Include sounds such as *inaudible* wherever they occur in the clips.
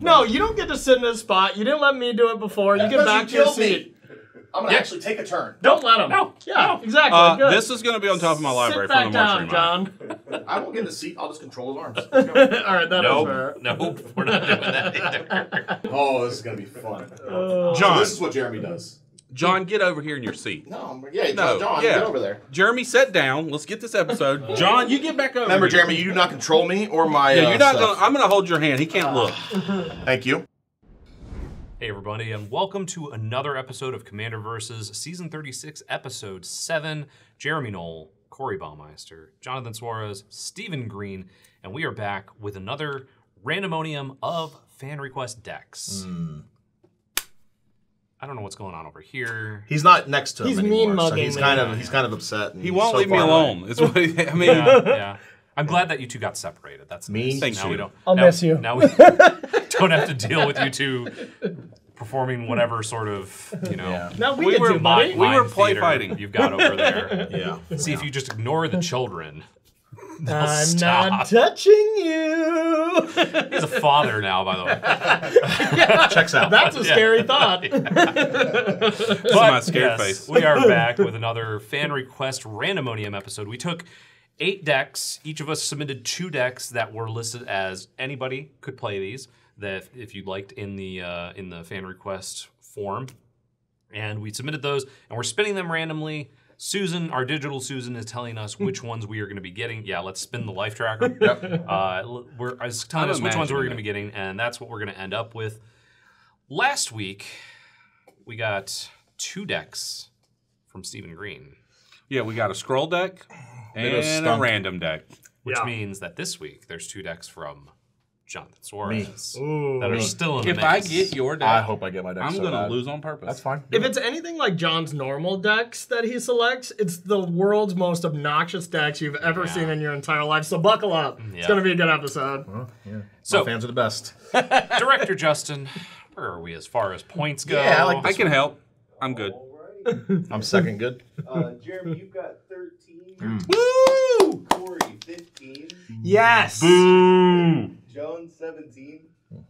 No, you don't get to sit in this spot. You didn't let me do it before. You get back you to your killed me. seat. I'm gonna Yeah. actually take a turn. Don't let him. No, Yeah, no. exactly. Uh, good. this is going to be on top of my library Sit from the back down, Reminder. John. *laughs* I won't get in the seat. I'll just control his arms. Let's *laughs* go. All right, that is Nope, fair. nope, we're not doing that either. *laughs* oh, this is gonna be fun. Uh, John, This is what Jeremy does. John, get over here in your seat. No, I'm- yeah, No, John, yeah. get over there. Jeremy, sit down. Let's get this episode. *laughs* John, you get back over. Remember, here. Jeremy, you do not control me or my. Yeah, uh, you're not stuff. gonna. I'm gonna hold your hand. He can't look. *laughs* Thank you. Hey, everybody, and welcome to another episode of Commander Versus, Season 36, Episode 7. Jeremy Knoll, Corey Baumeister, Jonathan Suarez, Stephen Green, and we are back with another randomonium of fan request decks. Hmm. I don't know what's going on over here. He's not next to him He's anymore, so mean-mugging he's me. kind of he's kind of upset. and He won't so leave me far away. alone. Is what he, I mean. Yeah, *laughs* yeah. I'm glad that you two got separated. That's Me nice. Thanks, now we don't. I'll now- miss you. Now we *laughs* don't have to deal with you two performing whatever sort of you know. Yeah. now we, We get were to, buddy. we were mind play theater fighting. You've got over there. *laughs* Yeah. See if you just ignore the children. *laughs* I'm stop. not touching you. *laughs* He's a father now, by the way. *laughs* Checks out. That's a scary thought. But my scared face. we are back with another fan request randomonium episode. We took eight decks. Each of us submitted two decks that were listed as anybody could play these. That if you liked in the uh, in the fan request form, and we submitted those, and we're spinning them randomly. Susan, our digital Susan, is telling us which ones we are going to be getting. Yeah, let's spin the life tracker. *laughs* Uh, we're it's telling I'm us which ones we're going to be getting, and that's what we're going to end up with. Last week, we got two decks from Stephen Green, Yeah, we got a scroll deck It and a stunk. random deck. which Yeah. means that this week there's two decks from Jonathan Suarez Ooh. that are still in the If I get your deck, I hope I get my deck. I'm so gonna bad. lose on purpose. That's fine. If it's anything like John's normal decks that he selects, it's the world's most obnoxious decks you've ever Yeah. seen in your entire life. So buckle up. It's going to be a good episode. So So- fans are the best. *laughs* Director Justin, where are we as far as points go? Yeah, I like I can help. I'm good. *laughs* I'm second good. Uh, Jeremy, you've got 13. Woo! Corey, 15. Yes. John, 17.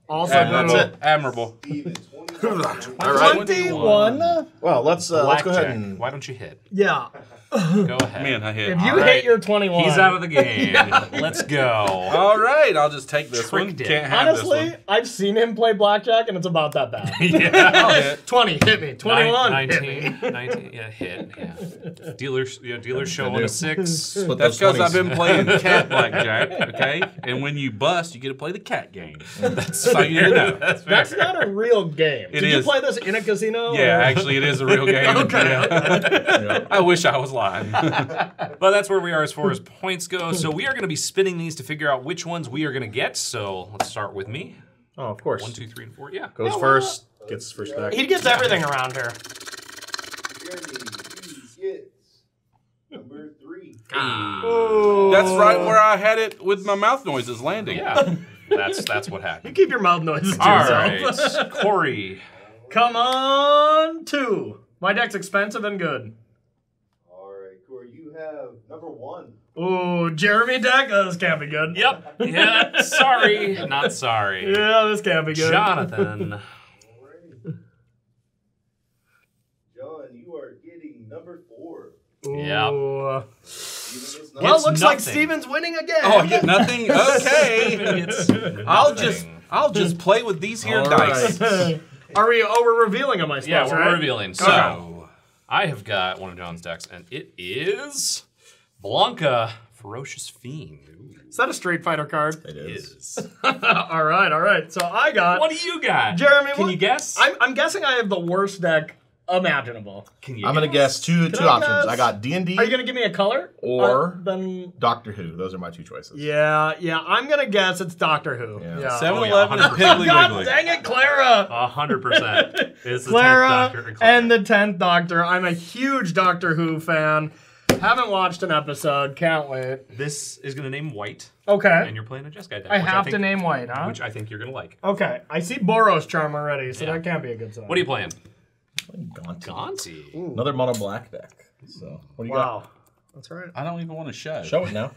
Also, And that's it. Admirable. Steven, *laughs* 21. All right. 21. Well, let's uh, let's go ahead and Why don't you hit? Yeah. Go ahead. Man, I hit. If you All hit right. your 21. He's out of the game. *laughs* Let's go. All right, I'll just take this one. Tricked it. Can't have Honestly, this I've seen him play blackjack, and it's about that bad. *laughs* yeah. I'll hit. 20, hit me. 21, Nine- hit me. 19, yeah, hit, yeah. Dealers, yeah, dealers showing a six. split That's because I've been playing *laughs* cat blackjack, okay? And when you bust, you get to play the cat game. That's all you know. That's fair. That's not a real game. It Did you play this in a casino? Yeah, or- actually, it is a real game. Okay. Yeah. I wish I was lying. *laughs* But that's where we are as far as points go. So we are going to be spinning these to figure out which ones we are going to get. So let's start with me. Oh, of course. One, two, three, and four. Yeah. Goes first. Uh, gets first deck. He gets everything around here. Jeremy, number 3. That's ah. right where I had it with my mouth noises landing. Yeah. *laughs* That's that's what happened. You *laughs* keep your mouth noises to All yourself. right, Corey. Come on, two. My deck's expensive and good. All right, Corey, you have number 1. Ooh, Jeremy deck? Oh, this can't be good. Yep. Yeah. Sorry, not sorry. Yeah, this can't be good. Jonathan. *laughs* Alrighty. John, you are getting number 4. Yep. Ooh. Steven gets Well, number It's looks like. Steven's winning again. Oh, I get nothing? *laughs* Okay. It's I'll just I'll just play with these here All dice. *laughs* Are we? Oh, we're revealing them, I suppose, Yeah, we're right? revealing. So Okay. I have got one of John's decks, and it is Blanka, Ferocious Fiend. Ooh, Is that a Street Fighter card? It it is. is. *laughs* all right, all right. So I got. what do you got? Jeremy, Can what- you guess? I'm, I'm guessing I have the worst deck imaginable. Can you I'm gonna guess two two I options. guess? I got D and D Are you gonna give me a color? Or- Uh, then Doctor Who. Those are my two choices. yeah, yeah. I'm gonna guess it's Doctor Who. Yeah. Yeah. 7 Oh, yeah, Eleven and *laughs* 100%. Piggly God Wiggly. dang it, Clara! *laughs* A hundred percent. Is the Clara 10th Doctor Clara. and the tenth Doctor. I'm a huge Doctor Who fan. Haven't watched an episode. Can't wait. This is gonna name White, Okay. and you're playing a Jeskai deck. I which have think, to name White, huh? which I think you're gonna like. Okay. I see Boros Charm already, so Yeah. that can't be a good sign. What are you playing? Gonti. Gonti. Another mono black deck. So what do you got? Wow. That's right. I don't even want to show. Show it now.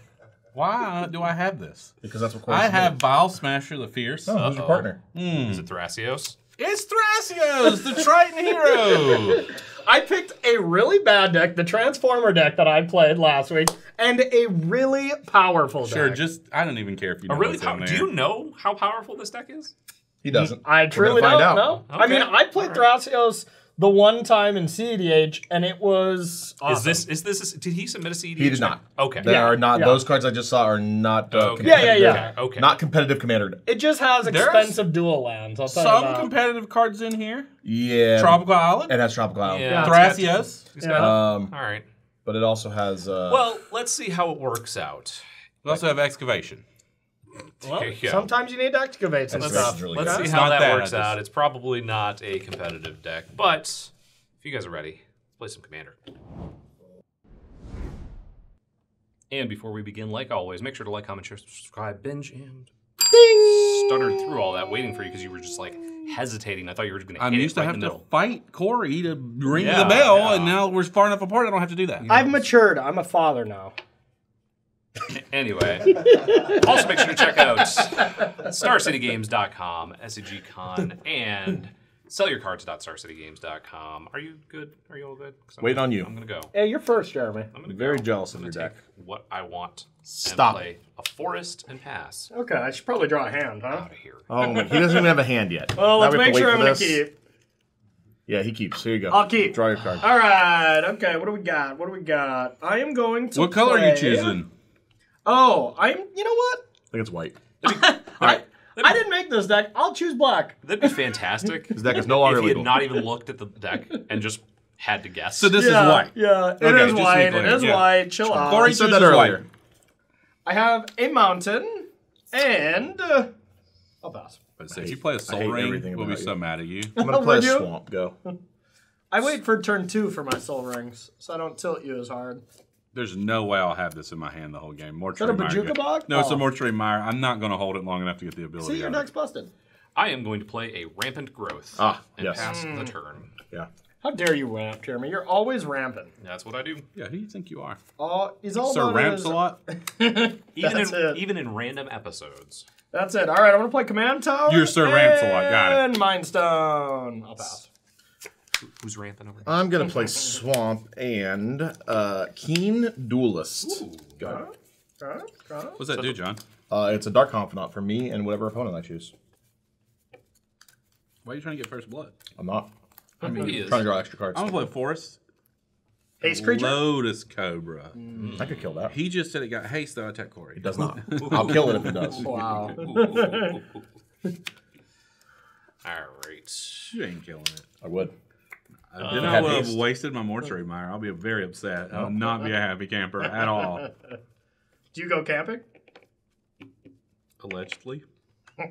Why do I have this? Because that's what I Corey's have Vial Smasher the Fierce. Oh, who's your Uh-oh. partner? Hmm. Is it Thrasios? It's Thrasios, the Triton hero. *laughs* I picked a really bad deck, the Transformer deck that I played last week, and a really powerful deck. Sure, just I don't even care if you know A really what's pow- do you know how powerful this deck is? He doesn't. I We're truly don't find out. know. I mean, I played Thrasios the one time in CEDH, and it was awesome. Is this is this did he submit a CD? He did not. Okay. They Yeah, are not. yeah. Those cards I just saw are not. Uh, Okay. Yeah, yeah, competitive- yeah. Okay. Not competitive commander. It just has There's expensive dual lands. I'll tell Some you that. competitive cards in here. Yeah. Tropical Island, And that's tropical island. Yeah. Thrasios. He's Um, All right. but it also has. Uh, Well, let's see how it works out. We also have Excavation. Well, There you sometimes you need to excavate some That's stuff. really Let's good. see It's how not that, that, works just- out. It's probably not a competitive deck, but if you guys are ready, let's play some Commander. And before we begin, like always, make sure to like, comment, share, subscribe, binge, and stuttered through all that waiting for you because you were just like hesitating. I thought you were just going to I'm hit used it to right in have the to middle. fight Corey to ring Yeah, the bell, yeah. and now we're far enough apart. I don't have to do that. I've matured. I'm a father now. *laughs* Anyway, also make sure to check out StarCityGames.com, SCGCon, and sellyourcards.starcitygames.com. Are you good? Are you all good? 'Cause I'm Waiting gonna- on you. I'm gonna go. Hey, you're first, Jeremy. I'm gonna very go. jealous I'm of gonna your take deck. what I want. Stop. And play a forest and pass Okay, I should probably draw a hand, huh? out of here. Oh, he doesn't even have a hand yet. Well, let's we have make to wait sure for I'm gonna this. keep. Yeah, he keeps. Here you go. I'll keep. Draw your card. All right. Okay. What do we got? What do we got? I am going to. What color are you play- choosing? Oh, I'm. You know what? I think it's white. *laughs* I, I didn't make this deck. I'll choose black. That'd be fantastic. His deck is no longer if he had legal. not even looked at the deck and just had to guess. So this yeah, is white. Yeah, it Okay, is just to be white. It clear, is yeah. white. Chill out. Corey said that chooses earlier. I have a mountain and uh, I'll pass. But say, if you play a hate Soul Ring, everything we'll be about so you. mad at you. I'm gonna *laughs* play a Would you? swamp. Go. I wait for turn two for my soul rings, so I don't tilt you as hard. There's no way I'll have this in my hand the whole game. Mortuary Is that a Mire. Bojuka Bog? No, it's a Oh. Mortuary Mire. I'm not going to hold it long enough to get the ability. See, your out of deck's busted. I am going to play a rampant growth Ah, and yes. pass the turn. Yeah. How dare you ramp, Jeremy? You're always ramping. That's what I do. Yeah, who do you think you are? Oh, he's all Sir about Ramps his- a lot. *laughs* Even That's in it. even in random episodes. That's it. All right, I'm gonna play Command Tower. You're Sir Ramps a lot. Got it. And Mind Stone. I'll pass. Who's ramping over? I'm gonna play swamp and uh, keen duelist. Go. Got it? Got it? What's that do, John? Uh, it's a dark confidant for me and whatever opponent I choose. Why are you trying to get first blood? I'm not I mean, he is. trying to draw extra cards. I'm gonna play Forest. Haste creature. Lotus Cobra. I could kill that. He just said it got haste though. Attack Corey. It does not. *laughs* I'll kill it if it does. Wow. *laughs* *laughs* All right. You ain't killing it. I would. Then I had would have wasted my mortuary mire. I'll be very upset. I'll *laughs* not be a happy camper at all. *laughs* Do you go camping? Allegedly. *laughs* I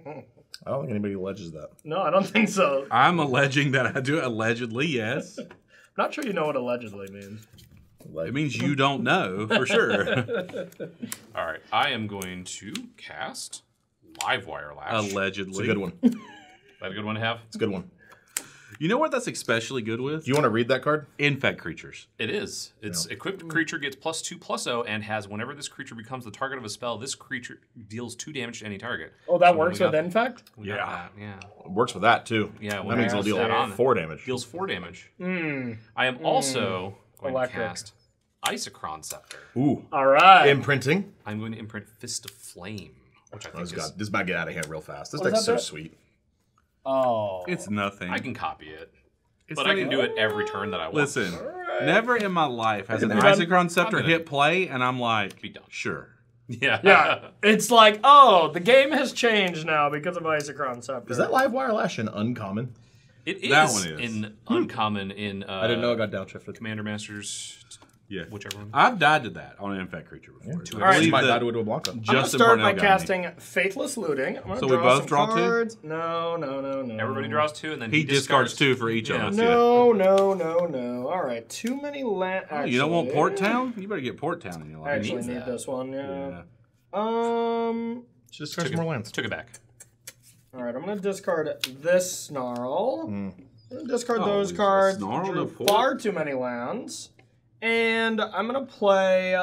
don't think anybody alleges that. No, I don't think so. I'm alleging that I do it allegedly, yes. I'm not sure you know what allegedly means. Like, It means you don't know for sure. All right. I am going to cast Livewire Lash. allegedly. it's a good one. Is that a good one to have? It's a good one. You know what that's especially good with? Do you want to read that card? Infect creatures. It is. It's equipped creature gets plus two plus O and has whenever this creature becomes the target of a spell, this creature deals two damage to any target. Oh, that So works with got- Infect? Yeah. that, Yeah. It works with that too. Yeah, That when means I it'll cast deal that on, four damage. Deals four damage. Hmm. I am also going Electric. to cast Isochron Scepter. Ooh. All right. Imprinting. I'm going to imprint Fist of Flame, which I Oh, this, think is. got, this might get out of hand real fast. This What deck's so that sweet. Oh. It's nothing. I can copy it, It's but not I can do it every turn that I want. Listen, never in my life has an Be. Isochron Scepter hit play, and I'm like, Be done. sure. *laughs* Yeah. yeah. It's like, oh, the game has changed now because of Isochron Scepter. Is that live wire lash an uncommon? It is, That one is. in uncommon in. Uh, I didn't know it got downshifted. Commander Masters, Yeah. whichever one. I've died to that on an infect creature before. Two I All right. believe might die to a Blanka. I'm gonna start Parnell by got me. casting Faithless Looting. I'm gonna So we draw both some draw two? cards. No, no, no, no. Everybody draws two, and then He discards two for each of us. No, no, no, no. All right, too many land. Oh, you don't want Port Town? You better get Port Town in your life. I actually need that. this one. Yeah. Yeah. Um. Just Took discard it, some more lands. Took it back. All right, I'm gonna discard this snarl. I'm gonna discard Oh, those cards. snarl Drew port? far too many lands, and I'm gonna play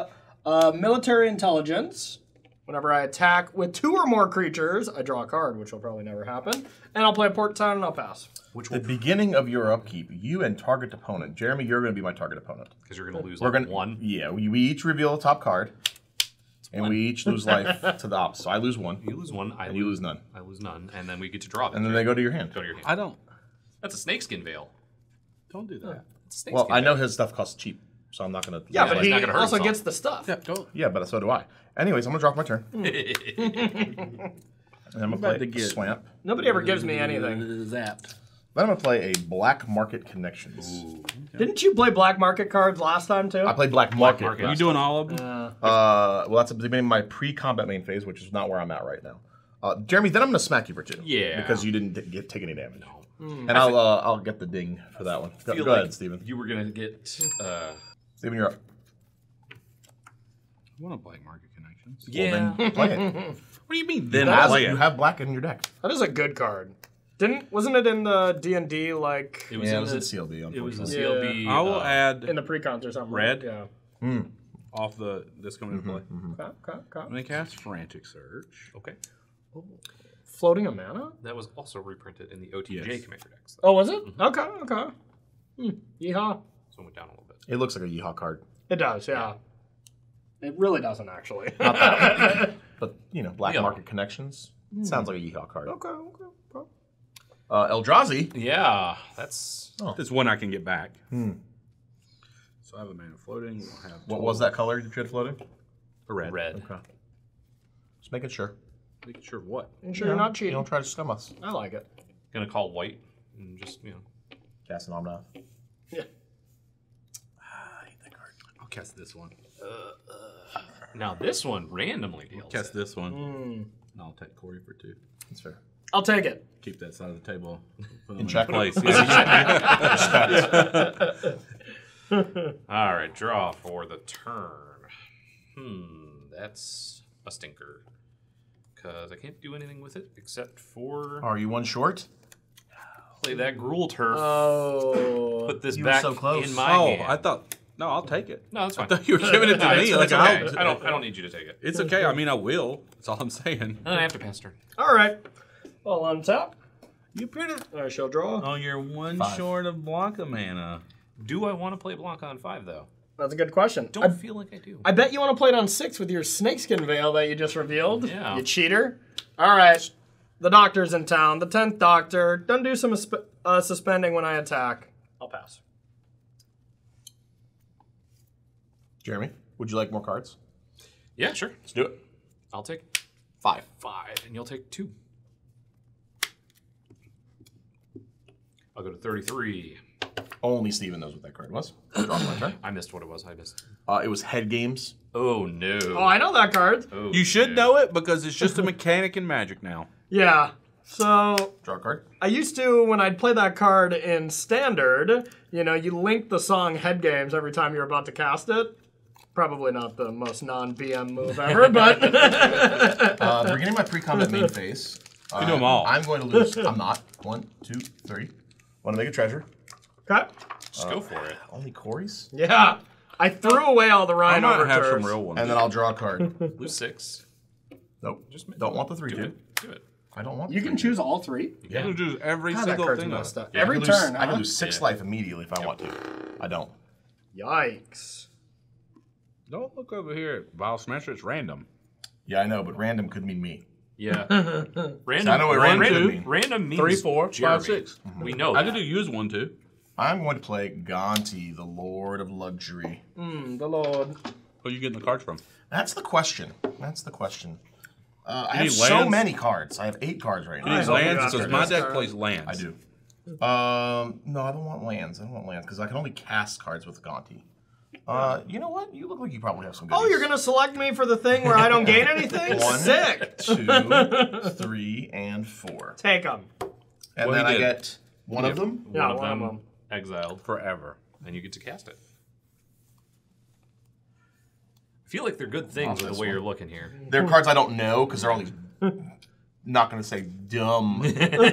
uh, military intelligence Whenever I attack with two or more creatures, I draw a card, which will probably never happen. And I'll play a port town and I'll pass. Which The beginning of your upkeep, you and target opponent. Jeremy, you're going to be my target opponent. because you're gonna lose We're like gonna one. Yeah, we, we each reveal a top card, and one. we each lose *laughs* life to the opposite. So I lose one, You lose one. I and you lose none, I lose none, and then we get to draw. and then they go to your hand. go to your hand. I don't. That's a snakeskin veil. Don't do that. It's a Well, snakeskin I know his stuff costs cheap, so I'm not going to. Yeah, Yeah, but it's he not gonna hurt also himself. gets the stuff. Yeah, don't. Yeah, but so do I. Anyways, I'm gonna drop my turn. *laughs* and I'm gonna about play to get- Swamp. Nobody ever gives me anything. Zapped. Then I'm gonna play a Black Market Connections. Didn't you play black market cards last time too? I played Black Market. Market. Are you last doing all of them? Uh, Uh, well, that's at the beginning my pre-combat main phase, which is not where I'm at right now. Uh, Jeremy, then I'm gonna smack you for two. Yeah. Because you didn't t- get, take any damage. And I'll uh, I'll get the ding for that one. Go, go like ahead, Steven. You were gonna get. Uh, Steven, you're up. I want to play Market Connections. yeah. Then play it. *laughs* What do you mean? Then You I have- play you have black in your deck. that is a good card. Didn't wasn't it in the D and D like It was Yeah, it in was the, in CLB. It was in Unfortunately. CLB. I will uh, add in the precons or something? Red? Yeah. off the this coming into play. Okay, okay, okay. I'm gonna cast Frantic Search. Okay. Floating a mana? That was also reprinted in the OTJ Yes. commander decks. Oh, was it? Okay, okay. Hmm. Yeehaw. So it went down a little bit. It looks like a Yeehaw card. It does, yeah. It really doesn't actually. *laughs* But, you know, Black Yeah. Market Connections. Sounds like a Yeehaw card. okay, okay. okay. Uh, Eldrazi. Yeah, that's This one I can get back. Hmm. So I have a mana floating. I'll have What was that color you had floating? A red. red. Okay. Just making sure. Making sure of what? You sure you're not You cheating? don't try to scum us. I like it. Gonna call white and just you know. Cast an Omnath. Yeah. I'll cast this one. Now this one randomly deals. Cast this one. Hmm. And I'll take Corey for two. That's fair. I'll take it. Keep that side of the table Put In check. place. *laughs* Yeah. *laughs* All right, draw for the turn. Hmm, that's a stinker. Cause I can't do anything with it except for Are you one short? play that Gruul Turf. Oh. put this you were back so close. in my oh, hand. I thought. No, I'll take it. no, that's I fine. thought you were giving it to No, me. it's, like it's okay. I'll- I don't. I don't need you to take it. It's okay. I mean, I will. That's all I'm saying. And then I have to pass turn. All right. Well, untap. You pretty. I shall draw. Oh, you're one Five. short of Blanka mana. Do I want to play Blanc on five though? That's a good question. Don't I, feel like I do. I bet you want to play it on six with your snakeskin veil that you just revealed. Yeah. You cheater. All right. The doctor's in town. The tenth doctor. Don't do some uh, suspending when I attack. I'll pass. Jeremy, would you like more cards? yeah, sure. Let's do it. I'll take Five. five, and you'll take two. I'll go to thirty-three. Only Steven knows what that card was. Drop my turn. *clears throat* I missed what it was. I missed. Uh, it was Head Games. Oh no. Oh, I know that card. Oh, You should no. know it because it's just a *laughs* mechanic in Magic now. Yeah. So Draw a card. I used to when I'd play that card in standard. You know, you link the song Head Games every time you're about to cast it. Probably not the most non-BM move ever, but *laughs* Uh, the beginning of my pre-combat main phase. Uh, do 'em all. I'm going to lose. I'm not. One, two, three. Want to make a treasure? okay. Just go for it. Only Corey's. Yeah. I threw away all the I Rhino might have some real ones. And then I'll draw a card. *laughs* Lose six. nope. Just Don't want the three, do two. it. Do it. I don't want. You can choose all three. Yeah. You can do every God, single thing. of messed it. up. two. I Every lose- turn, I can lose six Yeah. life immediately if I want to. I don't. Yikes. Don't look over here at Vial Smasher. It's random. Yeah, I know, but random could mean me. Yeah. *laughs* random. I know what random, random random, mean. random means Three, four, Jeremy. five, six. We know I that. could do use one too. I'm going to play Gonti, the Lord of Luxury. Hmm, the Lord. Who are you getting the cards from? That's the question. That's the question. Uh, I have need so many cards. I have eight cards right You now. need lands because my deck plays lands. I do. Um, no, I don't want lands. I don't want lands because I can only cast cards with Gonti. Uh, you know what? You look like you probably have some. Oh, you're gonna select me for the thing where I don't gain *laughs* anything? One. Sick. two, *laughs* three, and four, Take them. and Well, then he I did. get one of them. One Yeah, of one of them them. exiled, forever. and you get to cast it. I feel like they're good things with the way one. you're looking here. They're cards I don't know because they're all these. *laughs* Not going to say dumb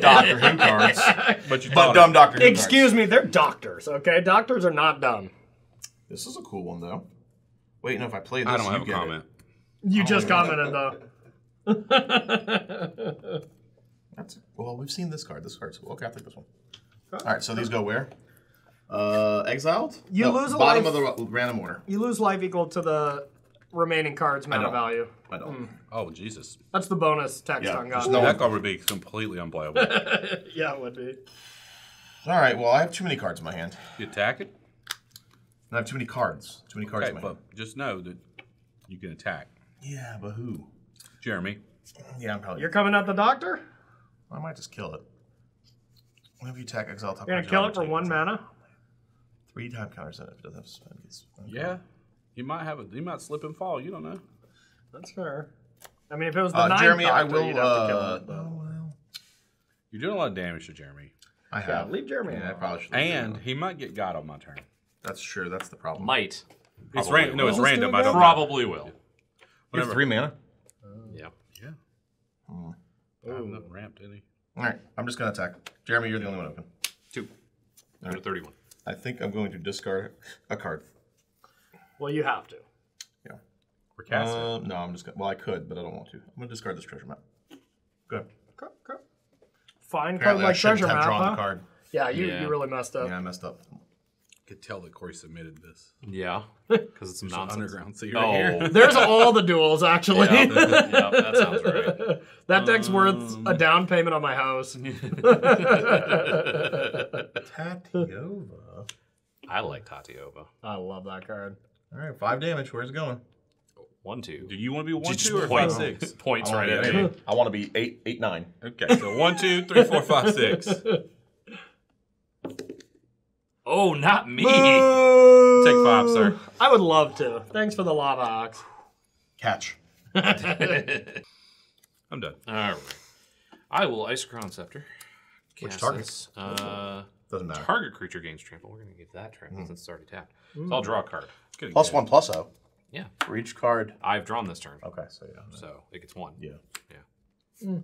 Doctor Who cards, But you but thought dumb it. Doctor Who Excuse cards. me, they're doctors, okay? Doctors are not dumb. This is a cool one though. Wait, no. If I play this, I don't you have a get comment. You just commented though. *laughs* That's well, we've seen this card. This card's cool. Okay, I'll take this one. All right, so these go where? Uh, exiled. You lose a bottom life. of the random order. you lose life equal to the remaining card's mana don't. value. I don't. Oh Jesus! That's the bonus text Yeah, on there's God. no- That card would be completely unplayable. *laughs* yeah, it would be. All right. Well, I have too many cards in my hand. you attack it. I have too many cards. Too many cards Okay, in my but hand. just know that you can attack. Yeah, but who? Jeremy, Yeah, I'm probably. You're coming at the doctor? I might just kill it. Whenever you attack exile top You're gonna kill it for one mana? Three time counters in it if it doesn't have suspend. It's, okay. yeah, you might have a, you might slip and fall. You don't know. That's fair. I mean, if it was the Uh, ninth Jeremy, I doctor, will. you'd have to kill Uh, it. but- oh, well. You're doing a lot of damage to Jeremy, I Yeah, have. leave Jeremy Yeah, I probably should. and he might get God on my turn. That's true. That's the problem. Might. It's Probably random. No, it's random. I do don't. it know. Probably will. You have Whatever. three mana. Yeah. Yeah. I have nothing ramped any. All right, I'm just gonna attack. Jeremy, you're the only one open. Two. Go to 31. I think I'm going to discard a card. Well, you have to. Yeah. We're casting. Uh, no, I'm just gonna. Well, I could, but I don't want to. I'm gonna discard this treasure map. Good. Okay, okay. Fine card Apparently, I like shouldn't treasure have map, drawn huh? the card. Yeah, you, Yeah. you really messed up. Yeah, I messed up. Could tell that Corey submitted this. Yeah. *laughs* Because it's some It's nonsense. underground sea Oh. right here. *laughs* There's all the duels, actually. Yeah, yeah, that sounds *laughs* right. that deck's worth a um, down payment on my house. Tatyova. I like Tatyova. I love that card. All right, five damage. Where's it going? One, two. Do you want to be one, Just two, or point- five, six? Points right wanna at me. I want to be eight, eight, nine. Okay, so one, two, three, four, five, six. Oh, not me. Take five, sir. I would love to. Thanks for the lava ox. Catch. *laughs* I'm done. All right. I will Isochron Scepter. Which Cast target? this. Uh, Doesn't matter. target creature gains trample. We're going to give that trample since it's already tapped. So I'll draw a card. Good Plus again. one, plus O. Yeah. For each card. I've drawn this turn. Okay, so yeah. So it gets one. Yeah. Yeah.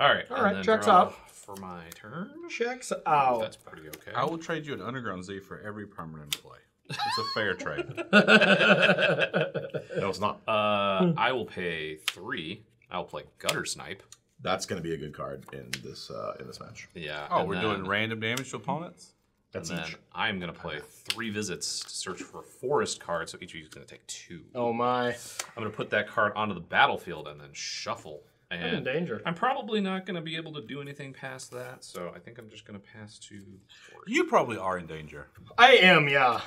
All right. All and right, then checks out. For my turn. Checks out. That's pretty okay. I will trade you an Underground Sea for every permanent play. It's a fair trade. *laughs* *laughs* No, it's not. Uh, I will pay three. I'll play Guttersnipe. That's going to be a good card in this uh, in this match. Yeah. Oh, and we're then- doing random damage to opponents? And That's then each. I'm going to play three visits to search for a forest card, so each of you is going to take two. Oh my. I'm going to put that card onto the battlefield and then shuffle. I'm in danger. I'm probably not going to be able to do anything past that, so I think I'm just going to pass to forest. You probably are in danger. I am, yeah.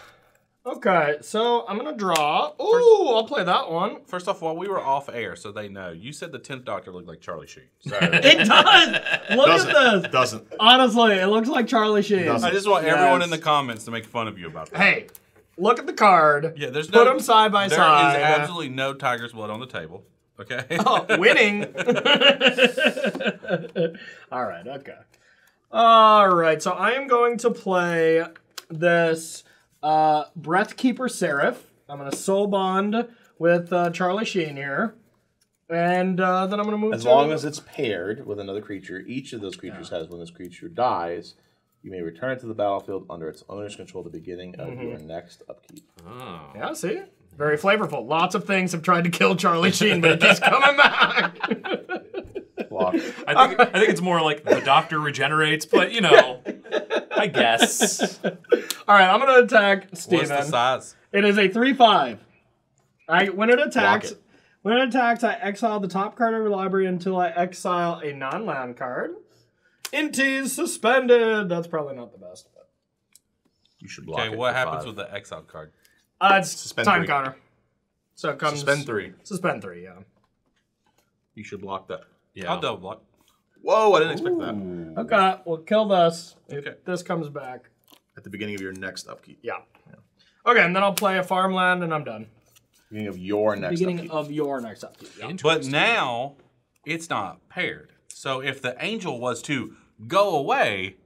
Okay, so I'm gonna draw. Ooh, I'll play that one. First off, while we were off air, so they know, you said the 10th Doctor looked like Charlie Sheen. So *laughs* It does. Look Doesn't. at this. Doesn't. Honestly, it looks like Charlie Sheen. Doesn't. I just want everyone in the comments to make fun of you about that. Hey, look at the card. Yeah, there's Put no, them side by There side. is absolutely no tiger's blood on the table. Okay. *laughs* Oh, winning. *laughs* All right, okay. All right, so I am going to play this uh, Breathkeeper Seraph. I'm going to soul bond with uh, Charlie Sheen here. And uh, then I'm going to move As to... long as it's paired with another creature, each of those creatures has when this creature dies, you may return it to the battlefield under its owner's control at the beginning of your next upkeep. Oh. Yeah, see? Very flavorful. Lots of things have tried to kill Charlie Sheen, but it keeps *laughs* coming back. Block. I think uh, I think it's more like the doctor regenerates, but you know, *laughs* I guess. All right, I'm going to attack What's the size? It is a three-five. I when it attacks, it. when it attacks, I exile the top card of your library until I exile a non-land card. Inties suspended. That's probably not the best. But, You should block Okay, it what happens five. with the exile card? Uh, it's Suspend time three. counter. So it comes Suspend three. Suspend three. Yeah. You should block that. Yeah. I'll double block. Whoa, I didn't expect that. Okay, we'll kill this. If Okay. this comes back. At the beginning of your next upkeep. Yeah. Okay, and then I'll play a farmland, and I'm done. Beginning of your next Beginning upkeep. of your next upkeep. Yeah. But now it's not paired. So if the angel was to go away,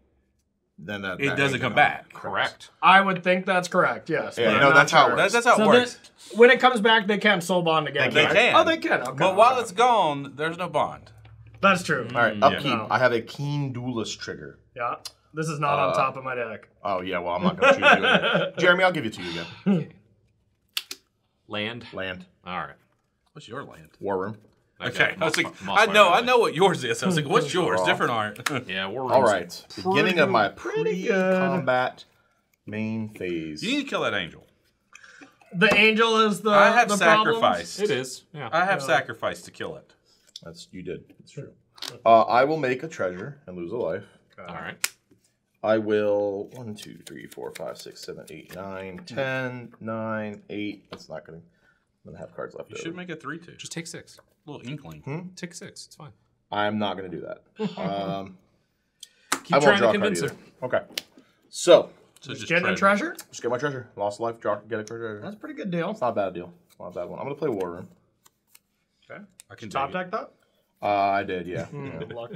Then that, it that doesn't come gonna- back. Correct. I would think that's correct. Yes. Yeah, but I'm no, not that's how it sure. works. That's how it So works. that- when it comes back, they can't soul bond again. They right? can. Oh, they can. Okay. but while okay. it's gone, there's no bond. that's true. All right, mm, Yeah. upkeep. No. I have a keen duelist trigger. Yeah. This is not on uh, top of my deck. Oh yeah, well I'm not gonna choose you. *laughs* Jeremy, I'll give it to you again. Land. Land. All right. What's your land? War Room. Okay, I was Moss- like, Moss I know, I know what yours is. I was like, what's yours? Different art. *laughs* Yeah, we're All right. Beginning of my pretty good. pre-combat main phase. you need to kill that angel. The angel is the. I have the problems? sacrificed. It is. Yeah. I have sacrificed to kill it. That's you did. It's true. Uh, I will make a treasure and lose a life. All right. I will one, two, three, four, five, six, seven, eight, nine, ten, nine, eight. That's not gonna. I'm gonna have cards left You over. should make a three two. Just take six. A little inkling. Take six. It's fine. I'm not gonna do that. *laughs* Um, Keep I won't trying draw to a card convince her. either. Okay. So So just Getting a treasure. treasure? just get my treasure. Lost life. Draw. Get a treasure. That's a pretty good deal. It's not a bad deal. It's not a bad one. I'm gonna play War Room. Okay. I can Top take it. deck that? Uh, I did. Yeah. Good luck.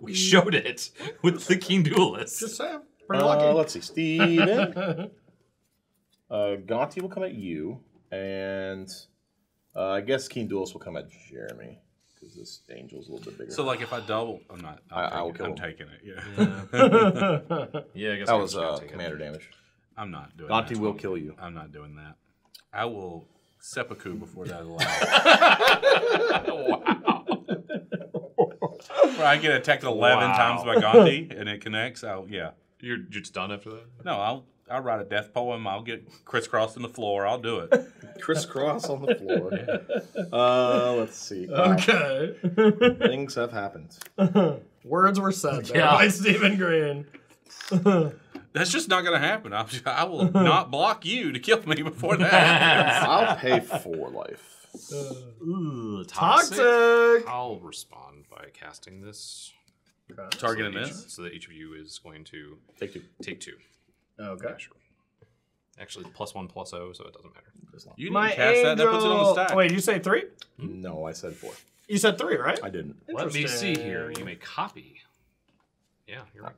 We showed it *laughs* with the Keen Duelist. Just saying. Pretty Uh, lucky. let's see, Steven. *laughs* uh, Gonti will come at you, and uh, I guess Keen Duelist will come at Jeremy because this angel's a little bit bigger. So like if I double, I'm not. I'm, I- I will taking, kill I'm him. taking it. Yeah. Yeah, *laughs* *laughs* I guess that I was gotta uh, take it. commander damage. I'm not doing. Gonti that. will kill you. I'm not doing that. I will seppuku before that allows. *laughs* Where I get attacked 11 Wow. times by Gonti and it connects. I'll yeah. You're, you're just done after that? No, I'll I'll write a death poem. I'll get crisscrossed on the floor. I'll do it. *laughs* Crisscross on the floor. *laughs* Uh, let's see. Wow. Okay. *laughs* Things have happened. Words were said there Yeah. by Stephen Green. That's just not going to happen. I'll, I will not block you to kill me before that happens. I'll pay for life. Ooh, Toxic. I'll respond by casting this. Target so and miss. So that each of you is going to Take two. take two. Okay. gosh. Actually, plus one, plus O, so it doesn't matter. You didn't My cast that. That puts it on the stack. Wait, you say three? No, I said four. You said three, right? I didn't. Let me see here. You may copy. Yeah, you're right.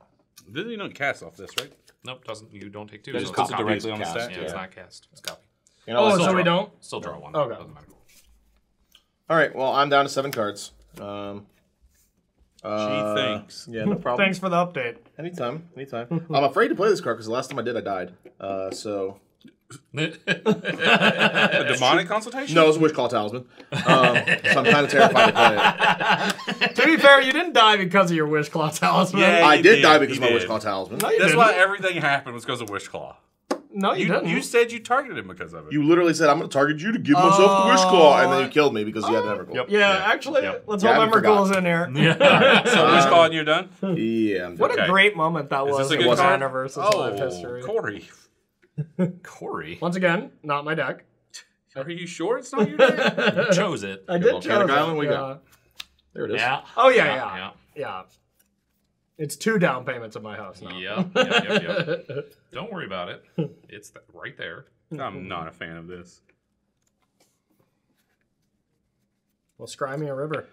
Didn't you not cast off this, right? Nope, doesn't. You don't take two. That so just it's puts it copy. directly on the cast, Yeah, stack. it's yeah. not cast. It's copy. You know, Oh, so Still we don't? Still draw one. Okay. Doesn't matter. All right. Well, I'm down to seven cards. Um, uh, thinks. Yeah, no problem. Thanks for the update. Anytime, anytime. I'm afraid to play this card because the last time I did, I died. Uh, so A *laughs* demonic consultation? no, it was a Wishclaw Talisman. Um, so I'm kind of terrified to play it. *laughs* to be fair, you didn't die because of your wish claw talisman. Yeah, I did, did, die because of my Wish claw Talisman. No, That's didn't. why everything happened was because of Wish Claw. No, you, You, didn't. you said you targeted him because of it. You literally said, "I'm going to target you to give myself the Wish Claw," and then you oh. killed me because you had Everclaw. Yep. yeah, Yeah. actually, Yep. let's Yeah, I hope forgot. Emrakul's in here. *laughs* Yeah. so Wish um, Claw and you're done? Yeah, I'm What done. a great moment that Is was this a in good card? Xanaverse's Oh, live history. Corey. Corey Once again, not my deck. Are you sure it's not your deck? *laughs* chose it. I did Volcanic choose it, Island we yeah. got. There it is. Yeah. Oh yeah, Yeah, yeah, yeah. Yeah, It's two down payments at my house now. Yep, yep, yep, yep. *laughs* Don't worry about it. It's th- right there. I'm not a fan of this. Well, scry me a river.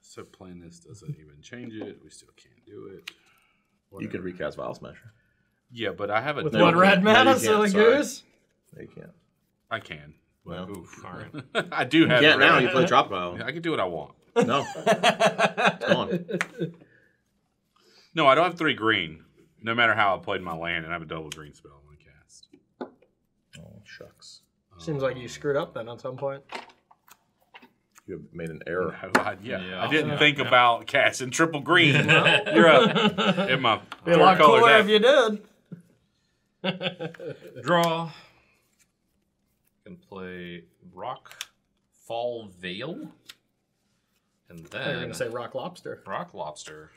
So playing this doesn't even change it. We still can't do it. You could recast Vial Smasher. Yeah, but I have a With double- one red no, mana, you can't, silly sorry. goose. No, you can't. I can. No. Oof. All right. *laughs* I do have. You can't red. now. You play Tropical Island. I can do what I want. No. It's gone. *laughs* No, I don't have three green. No matter how I played my land, and I have a double green spell on want to cast. Oh, shucks. Seems like you screwed up then at some point. You have made an error. I, I- yeah, Yeah. I didn't Yeah. think about casting triple green. You're up *laughs* in my Be a four lot color cooler deck. if you did. *laughs* Draw. Can play Rock Fall Veil. And I thought you were then gonna say rock lobster. Rock Lobster.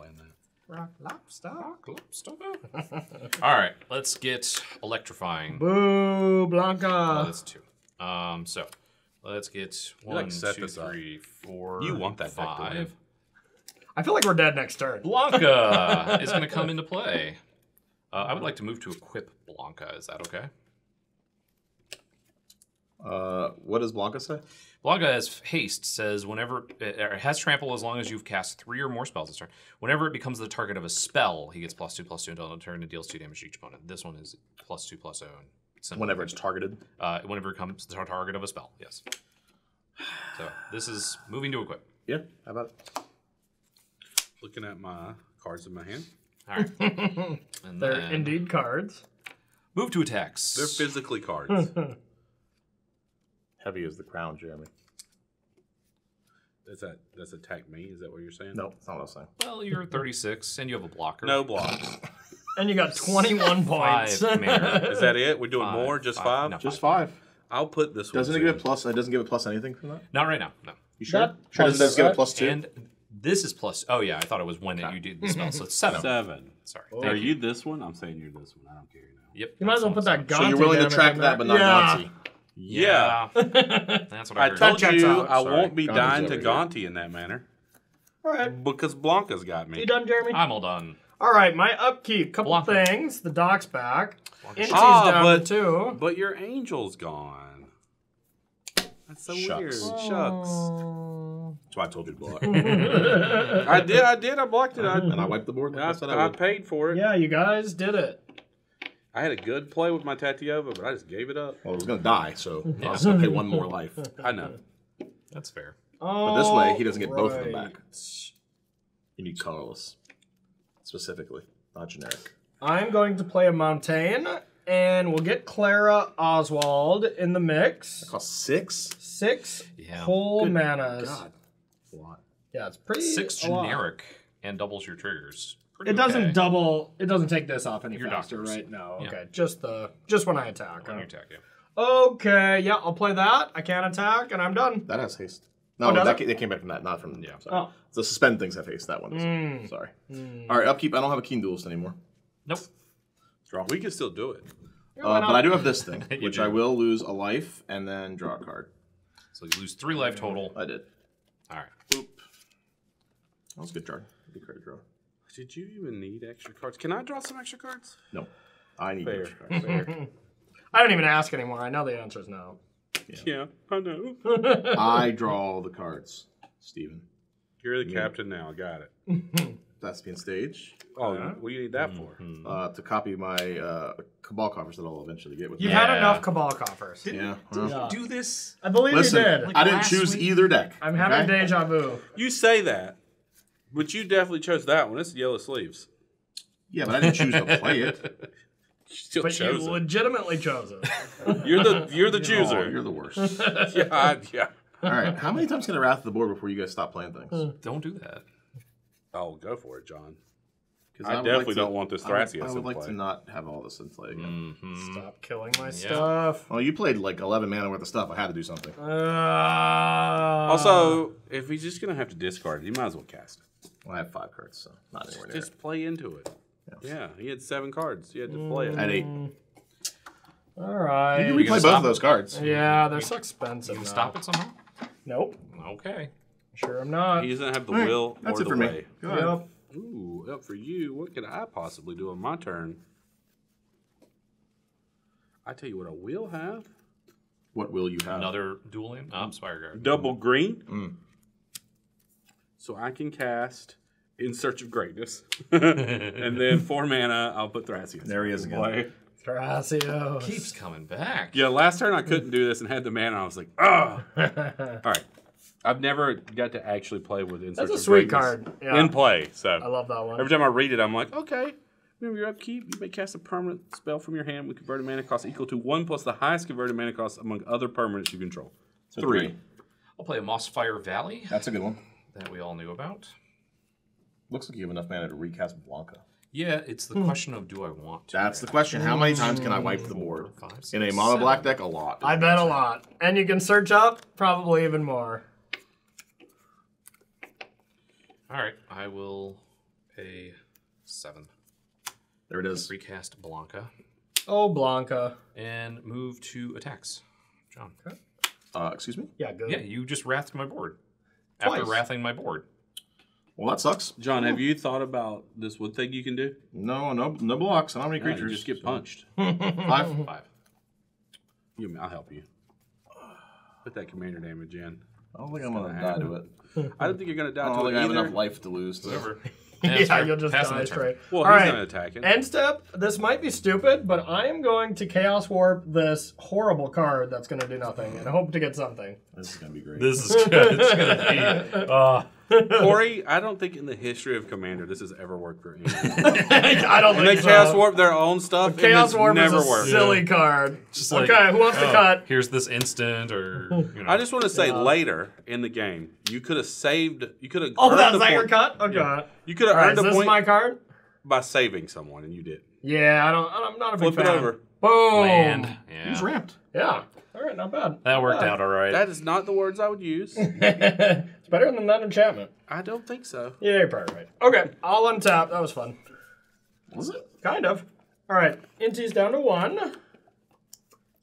Playing that. Rock lobster. Rock Lobster. *laughs* All right, let's get electrifying. Boo, Oh, Blanka. that's two. Um, so let's get You, like, set two, this up. three, four, You want that deck five. I feel like we're dead next turn. Blanka *laughs* is going to come into play. Uh, I would like to move to equip Blanka. Is that okay? Uh, what does Blanka say? Blanka has haste says whenever it it has trample as long as you've cast three or more spells this turn. Whenever it becomes the target of a spell, he gets plus two plus two until end of turn and deals two damage to each opponent. This one is plus two plus zero. Simple. Whenever it's targeted. uh, whenever it becomes the target of a spell. Yes. So this is moving to equip. Yeah, how about it? Looking at my cards in my hand. All right. *laughs* And They're then indeed cards. move to attacks. They're physically cards. *laughs* Heavy as the crown, Jeremy. Does that that's attack me? Is that what you're saying? No, that's not what I was saying. Well, you're 36 and you have a blocker. No blocks. *laughs* And you got 21 points. Five mana. *laughs* Is that it? We're doing Five, more? Just five, five? no. Just five. I'll put this one. Doesn't one. it give it soon. plus? It doesn't give it plus anything from that. Not right now. No. You sure? That sure doesn't plus- this give uh, it plus two? And this is plus. Oh yeah, I thought it was when you did the spell. So it's seven. Seven. Sorry. Are Thank you this one? I'm saying you're this one. I don't care now. Yep. You might as well put that seven. Gonti so you're willing to damage track in that, but not yeah. Gonti. Yeah. *laughs* That's what I I heard. told checks you out. I Sorry, won't be Gonti's dying to over here. Gonti in that manner All right. because Blanka's got me. You done, Jeremy? I'm all done. All right, my upkeep. Couple Blanka. things. The doc's back. Entity's Ah, down but- to two. But your angel's gone. That's so Shucks. weird. Shucks. That's why I told you to block. *laughs* *laughs* I did. I did. I blocked it. I, and I wiped the board. I, I said I I would. paid for it. Yeah, you guys did it. I had a good play with my Tatyova, but I just gave it up. Well, it was gonna die, so I was gonna pay one more life. *laughs* I know. That's fair. But this way, he doesn't get both of them back. You need colorless, specifically, not generic. I'm going to play a Montaigne, and we'll get Clara Oswald in the mix. Cost six. Six Yeah. whole manas. God, a lot. Yeah, it's pretty Six a lot. generic and doubles your triggers. Pretty It doesn't okay. double. It doesn't take this off any Your faster, doctors. right? No. Yeah. Okay. Just the just when I attack. On huh? your attack, yeah. Okay. Yeah, I'll play that. I can't attack, and I'm done. That has haste. No, Oh, that it? ca- they came back from that, not from. Yeah. Sorry. Oh. The suspend things have haste. That one. Doesn't. Sorry. All right, upkeep. I don't have a keen duelist anymore. Nope. Draw. We can still do it. Uh, but I do have this thing, *laughs* which do. I will lose a life and then draw a card. So you lose three life total. I did. All right. Boop. That was a good draw. Good card draw. Did you even need extra cards? Can I draw some extra cards? No, I need Fair. extra cards. Fair. *laughs* I don't even ask anymore. I know the answer is no. yeah, I know. *laughs* I draw all the cards, Steven. You're the captain now. I got it. *laughs* Thespian's Stage. Oh, what do you need that for? Uh, to copy my uh, cabal coffers that I'll eventually get with You've had Yeah. enough Cabal coffers. Yeah. well, Yeah. Do this. I believe Listen, you did. I didn't choose week? either deck. I'm having okay? deja vu. You say that, but you definitely chose that one. It's yellow sleeves. Yeah, but I didn't choose to play it. *laughs* You still But you chose it. legitimately chose it. *laughs* You're the you're the Oh, chooser. you're the worst. *laughs* yeah, I- yeah. All right, how many times can I wrath the board before you guys stop playing things? Don't do that. Oh, go for it, John. 'Cause I would definitely to- don't want this I would- Thrasios I would in like play. to not have all this in play again. Mm-hmm. Stop killing my stuff. Well, you played like 11 mana worth of stuff. I had to do something. Uh, Also, if he's just gonna have to discard it, he might as well cast it. Well, I have five cards, so not anywhere near. Just play into it. Yeah, he had seven cards. You had to play it. At eight. all right. You can replay both stop of those cards. yeah, they're so expensive. You can stop it somehow. Nope. Okay. Sure, I'm not. He doesn't have the All right, will That's or it the for way. me. Go ahead. Yep. Ooh, up for you. What could I possibly do on my turn? I tell you what, I will have What will you have? Another duel in. Oh, Spire Guard. double green, Mm. So I can cast In Search of Greatness, *laughs* and then four mana. I'll put Thrasios. There he is again. Play. Thrasios. Keeps coming back. Yeah, last turn I couldn't do this and had the mana. I was like, ah. *laughs* All right, I've never got to actually play with In Search That's a of sweet Greatness card. Yeah. in play. So I love that one. Every time I read it, I'm like, okay. Remember your upkeep, you may cast a permanent spell from your hand with converted mana cost equal to one plus the highest converted mana cost among other permanents you control. So Three. three. I'll play a Mossfire Valley That's a good one. That we all knew about. Looks like you have enough mana to recast Blanka. Yeah, it's the question of do I want to? That's the question. How many times can I wipe the board? Five, six, In a mono seven. black deck, a lot. I bet a lot. And you can search up probably even more. All right, I will pay seven. There it is. Recast Blanka Oh, Blanka. and move to attacks. John. Uh, excuse me? Yeah, good. Yeah, you just wrathed my board. After Twice. wrathing my board. Well, that sucks. John, have you thought about this one thing you can do? No, no, no blocks. I don't have any Yeah, you creatures. just get so- punched. *laughs* Five. Five. You, I'll help you. Put that commander damage in. I don't think I'm gonna gonna die to it. I don't think you're gonna die I don't to think it I have either. enough life to lose. To... Whatever. *laughs* *laughs* Yeah, you'll just die straight. Well, All he's right. not attacking. End step. This might be stupid, but I am going to Chaos Warp this horrible card that's going to do nothing and hope to get something. This is gonna be great. This is good. It's gonna be. *laughs* Uh, *laughs* Corey, I don't think in the history of Commander this has ever worked for anyone. *laughs* I don't When they think so. Chaos Warp their own stuff, it Chaos has Warp never is a worked. silly card. Just like, okay, who wants to oh, cut? Here's this instant, or you know. I just want to say later in the game, you could have saved. You could have. Oh, earned that's the that your cut? Okay. You could have All right, earned is a this point my card? by saving someone, and you did. Yeah, I don't. I'm not a big Flip it fan. over. Boom. land. He's ramped. Yeah. All right, not bad. that worked Not out all right. That is not the words I would use. *laughs* it's better than that enchantment. I don't think so. Yeah, you're probably right. Okay, I'll untap. That was fun. Was it? Kind of. All right, Inti's down to one.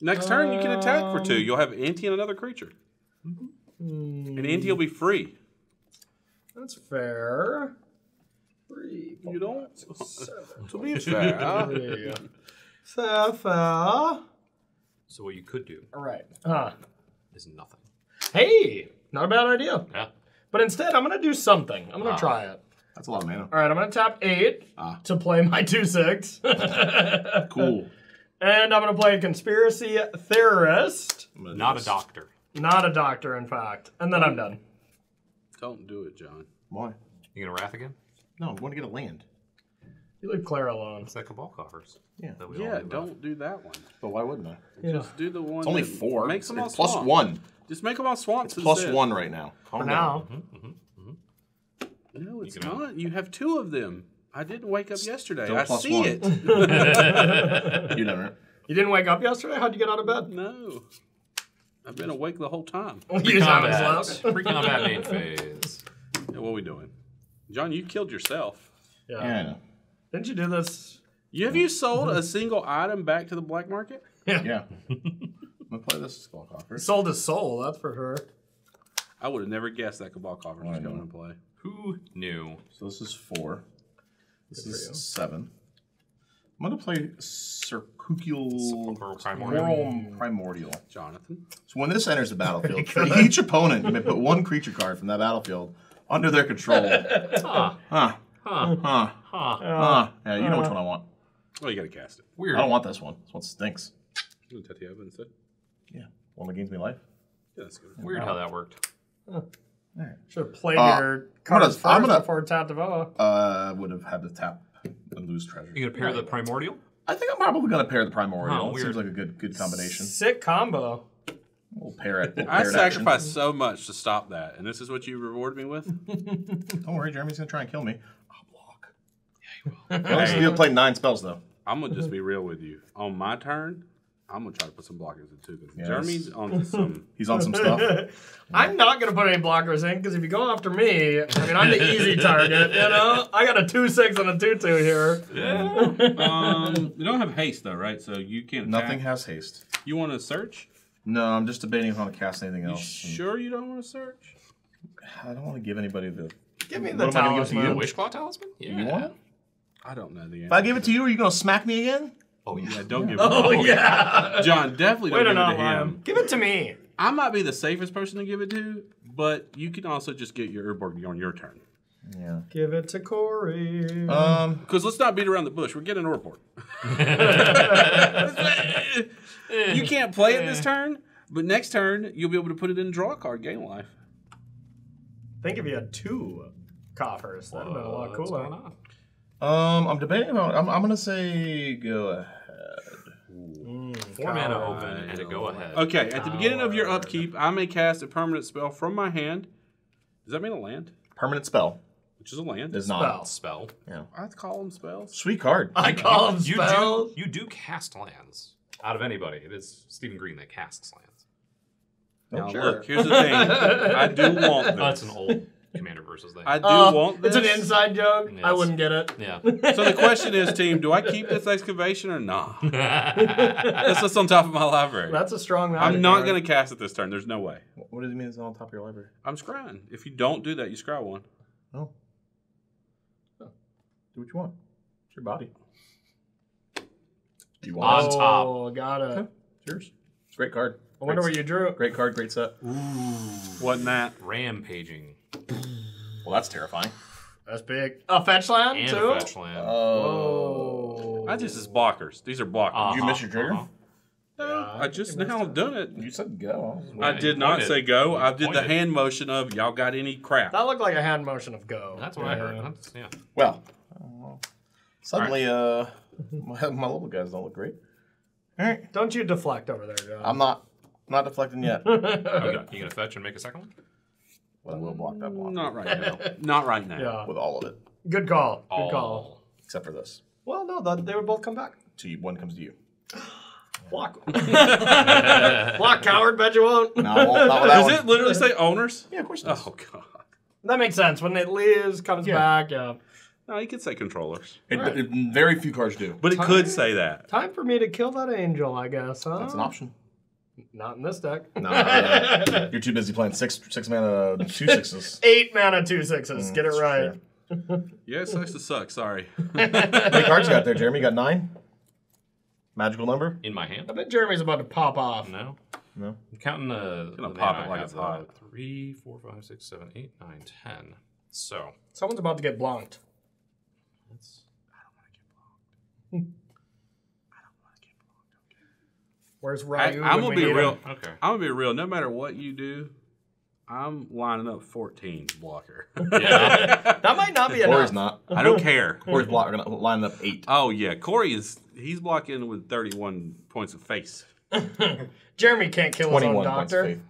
Next turn, you can attack for two. You'll have Inti and another creature, hmm. and Inti will be free. That's fair. Three. You don't. Seven. *laughs* To be fair, huh? Three. Fair, fair. All so what you could do All right. Huh. is nothing. Hey, not a bad idea. Yeah. But instead, I'm gonna do something. I'm gonna Ah. try it. That's a lot of mana. All right, I'm gonna tap eight Ah. to play my two six. *laughs* Cool. And I'm gonna play a conspiracy theorist. I'm gonna do Not a this. doctor. Not a doctor, in fact. And then I'm done. Don't do it, John. Why? You gonna wrath again? No, I'm going to get a land. You leave Claire alone. It's that cabal coffers. Yeah. That we all Yeah, knew about. don't do that one. But why wouldn't I? Yeah. Just do the one. It's only that four. Makes them all It's plus swamp. one. Just make them all swamps. It's plus instead. one right now. Calm For down. now. Mm-hmm, mm-hmm, mm-hmm. No, it's You can- not. You have two of them. I didn't wake up yesterday. Still I plus see one. it. *laughs* *laughs* You never. You didn't wake up yesterday? How'd you get out of bed? no, I've been awake the whole time. *laughs* You haven't Combat. slept. Free combat main phase. Yeah, what are we doing, John? You killed yourself. Yeah. Yeah, I know. Didn't you do this? You have you sold a single item back to the black market? Yeah. Yeah. I'm gonna play this skull coffer. Sold his soul, that's for sure. I would have never guessed that Cabal Coffer was I know. coming to play. Who knew? So this is four. This Good for is seven. I'm gonna play Circular Sepulchral Primordial. Primordial. Primordial. Jonathan, So when this enters the battlefield, *laughs* for each opponent, you may put one creature card from that battlefield under their control. *laughs* Huh. Huh. Huh. Huh. Huh. Huh. Yeah, you know which one I want. oh, you got to cast it. Weird. I don't want this one. This one stinks. You want Tatiana instead? Yeah. One that gains me life. Yeah, that's good. Weird how that worked. Should have played Uh, your I'm cards gonna- I'm gonna- before Tatyova. Uh, would have had to tap and lose treasure. You gonna pair the primordial? I think I'm probably gonna pair the primordial. Oh, It weird. Seems like a good good combination. Sick combo. We'll pair it. We'll I pair it action. sacrificed so much to stop that, and this is what you reward me with? *laughs* Don't worry, Jeremy's gonna try and kill me. I'll block. Yeah, you will. At least you play nine spells though. I'm gonna just be real with you. On my turn, I'm gonna try to put some blockers in too, because Yes. Jeremy's on some. *laughs* He's on some stuff. *laughs* I'm not going to put any blockers in because if you go after me, I mean, I'm the easy *laughs* target, you know? I got a 2 6 and a 2 2 here. um, you don't have haste though, right? So you can't. Nothing Nothing. has haste. You want to search? No, I'm just debating if I want to cast anything You else. sure you don't want to search? I don't want to give anybody the. Give me What the am I gonna give to you? talisman. Wish claw talisman? Yeah. You want it? I don't know the answer. If I give it to you, are you gonna smack me again? Oh yeah. Yeah, don't give it. Oh, to him. yeah. John, definitely Way don't to give it to lie. him. Give it to me. I might be the safest person to give it to, but you can also just get your Urborg on your turn. Yeah. Give it to Corey. Um. Because let's not beat around the bush. We're getting an Urborg. *laughs* you can't play it this turn, but next turn you'll be able to put it in draw a card, gain life. think if you had two coffers, that would have been a lot cooler. On? Um. I'm debating about. I'm. I'm gonna say go ahead. Four mana open and a go ahead. Okay, at the beginning of your upkeep, I may cast a permanent spell from my hand. Does that mean a land? Permanent spell Which is a land? is not. Spell. Spell. I'd call them spells. Sweet card. I call them You spells. do you do cast lands. Out of anybody, it is Stephen Green that casts lands. Now sure. look, here's the thing. *laughs* I do want this. Oh, that's an old Commander versus thing. I do Uh, want this. It's an inside joke. I wouldn't get it. yeah. *laughs* So the question is, team, do I keep this excavation or not? *laughs* That's just on top of my library. That's a strong I'm not card. going to cast it this turn. There's no way. What does it mean? It's on top of your library. I'm scrying. If you don't do that, you scry one. Oh. Oh. Do what you want. It's your body. You want On it? top. Oh, got it. It's yours. It's a great card. I wonder what you drew. Great card. Great set. Ooh. Wasn't that? Rampaging. Well, that's terrifying. That's big. A fetch land And too. a fetch land. Oh. Oh. I just is blockers. These are blockers. Uh-huh, you miss your trigger? uh-huh. I just now done it. You said go. I you did not pointed. say go. I did the pointed. hand motion of y'all got any crap. That looked like a hand motion of go. That's what I heard. That's, yeah. Well, suddenly, uh, my, *laughs* my little guys don't look great. All right, Don't you deflect over there, John. I'm not not deflecting yet, *laughs* Okay. You gonna fetch and make a second one? But I will block that block Not right now. Not right now. yeah. with all of it, Good call. Good Oh. call. except for this. Well, no, th- they would both come back. To you, one comes to you. *gasps* Block. *laughs* Block, coward. Bet you won't. No, I won't. Not with that Does one. it literally say owners? Yeah, of course it does. Oh god. That makes sense. When it leaves, comes back. Yeah. No, you could say controllers, It, it- very few cards do. but it could say that. Time for me to kill that angel, I guess, huh? That's an option. Not in this deck. No, no, *laughs* you're too busy playing six six mana two sixes. *laughs* Eight mana, two sixes. Mm, get it right. true. *laughs* Yeah, it sucks to suck. Sorry. How many cards you got there, Jeremy? You got nine. Magical number. In my hand? I bet Jeremy's about to pop off. No. No. I'm counting the. Gonna the pop it like have, it's hot. Three, four, five, six, seven, eight, nine, ten. So Someone's about to get blonked. that's Where's I, Ryu? I'm gonna we be real. him? okay. I'm gonna be real. No matter what you do, I'm lining up 14 blocker. *laughs* Yeah. That might not be enough. Corey's enough. not. I don't care. Corey's block. We're gonna line up eight. Oh yeah, Corey is he's blocking with 31 points of face. *laughs* Jeremy can't kill his own Twenty-one points of doctor.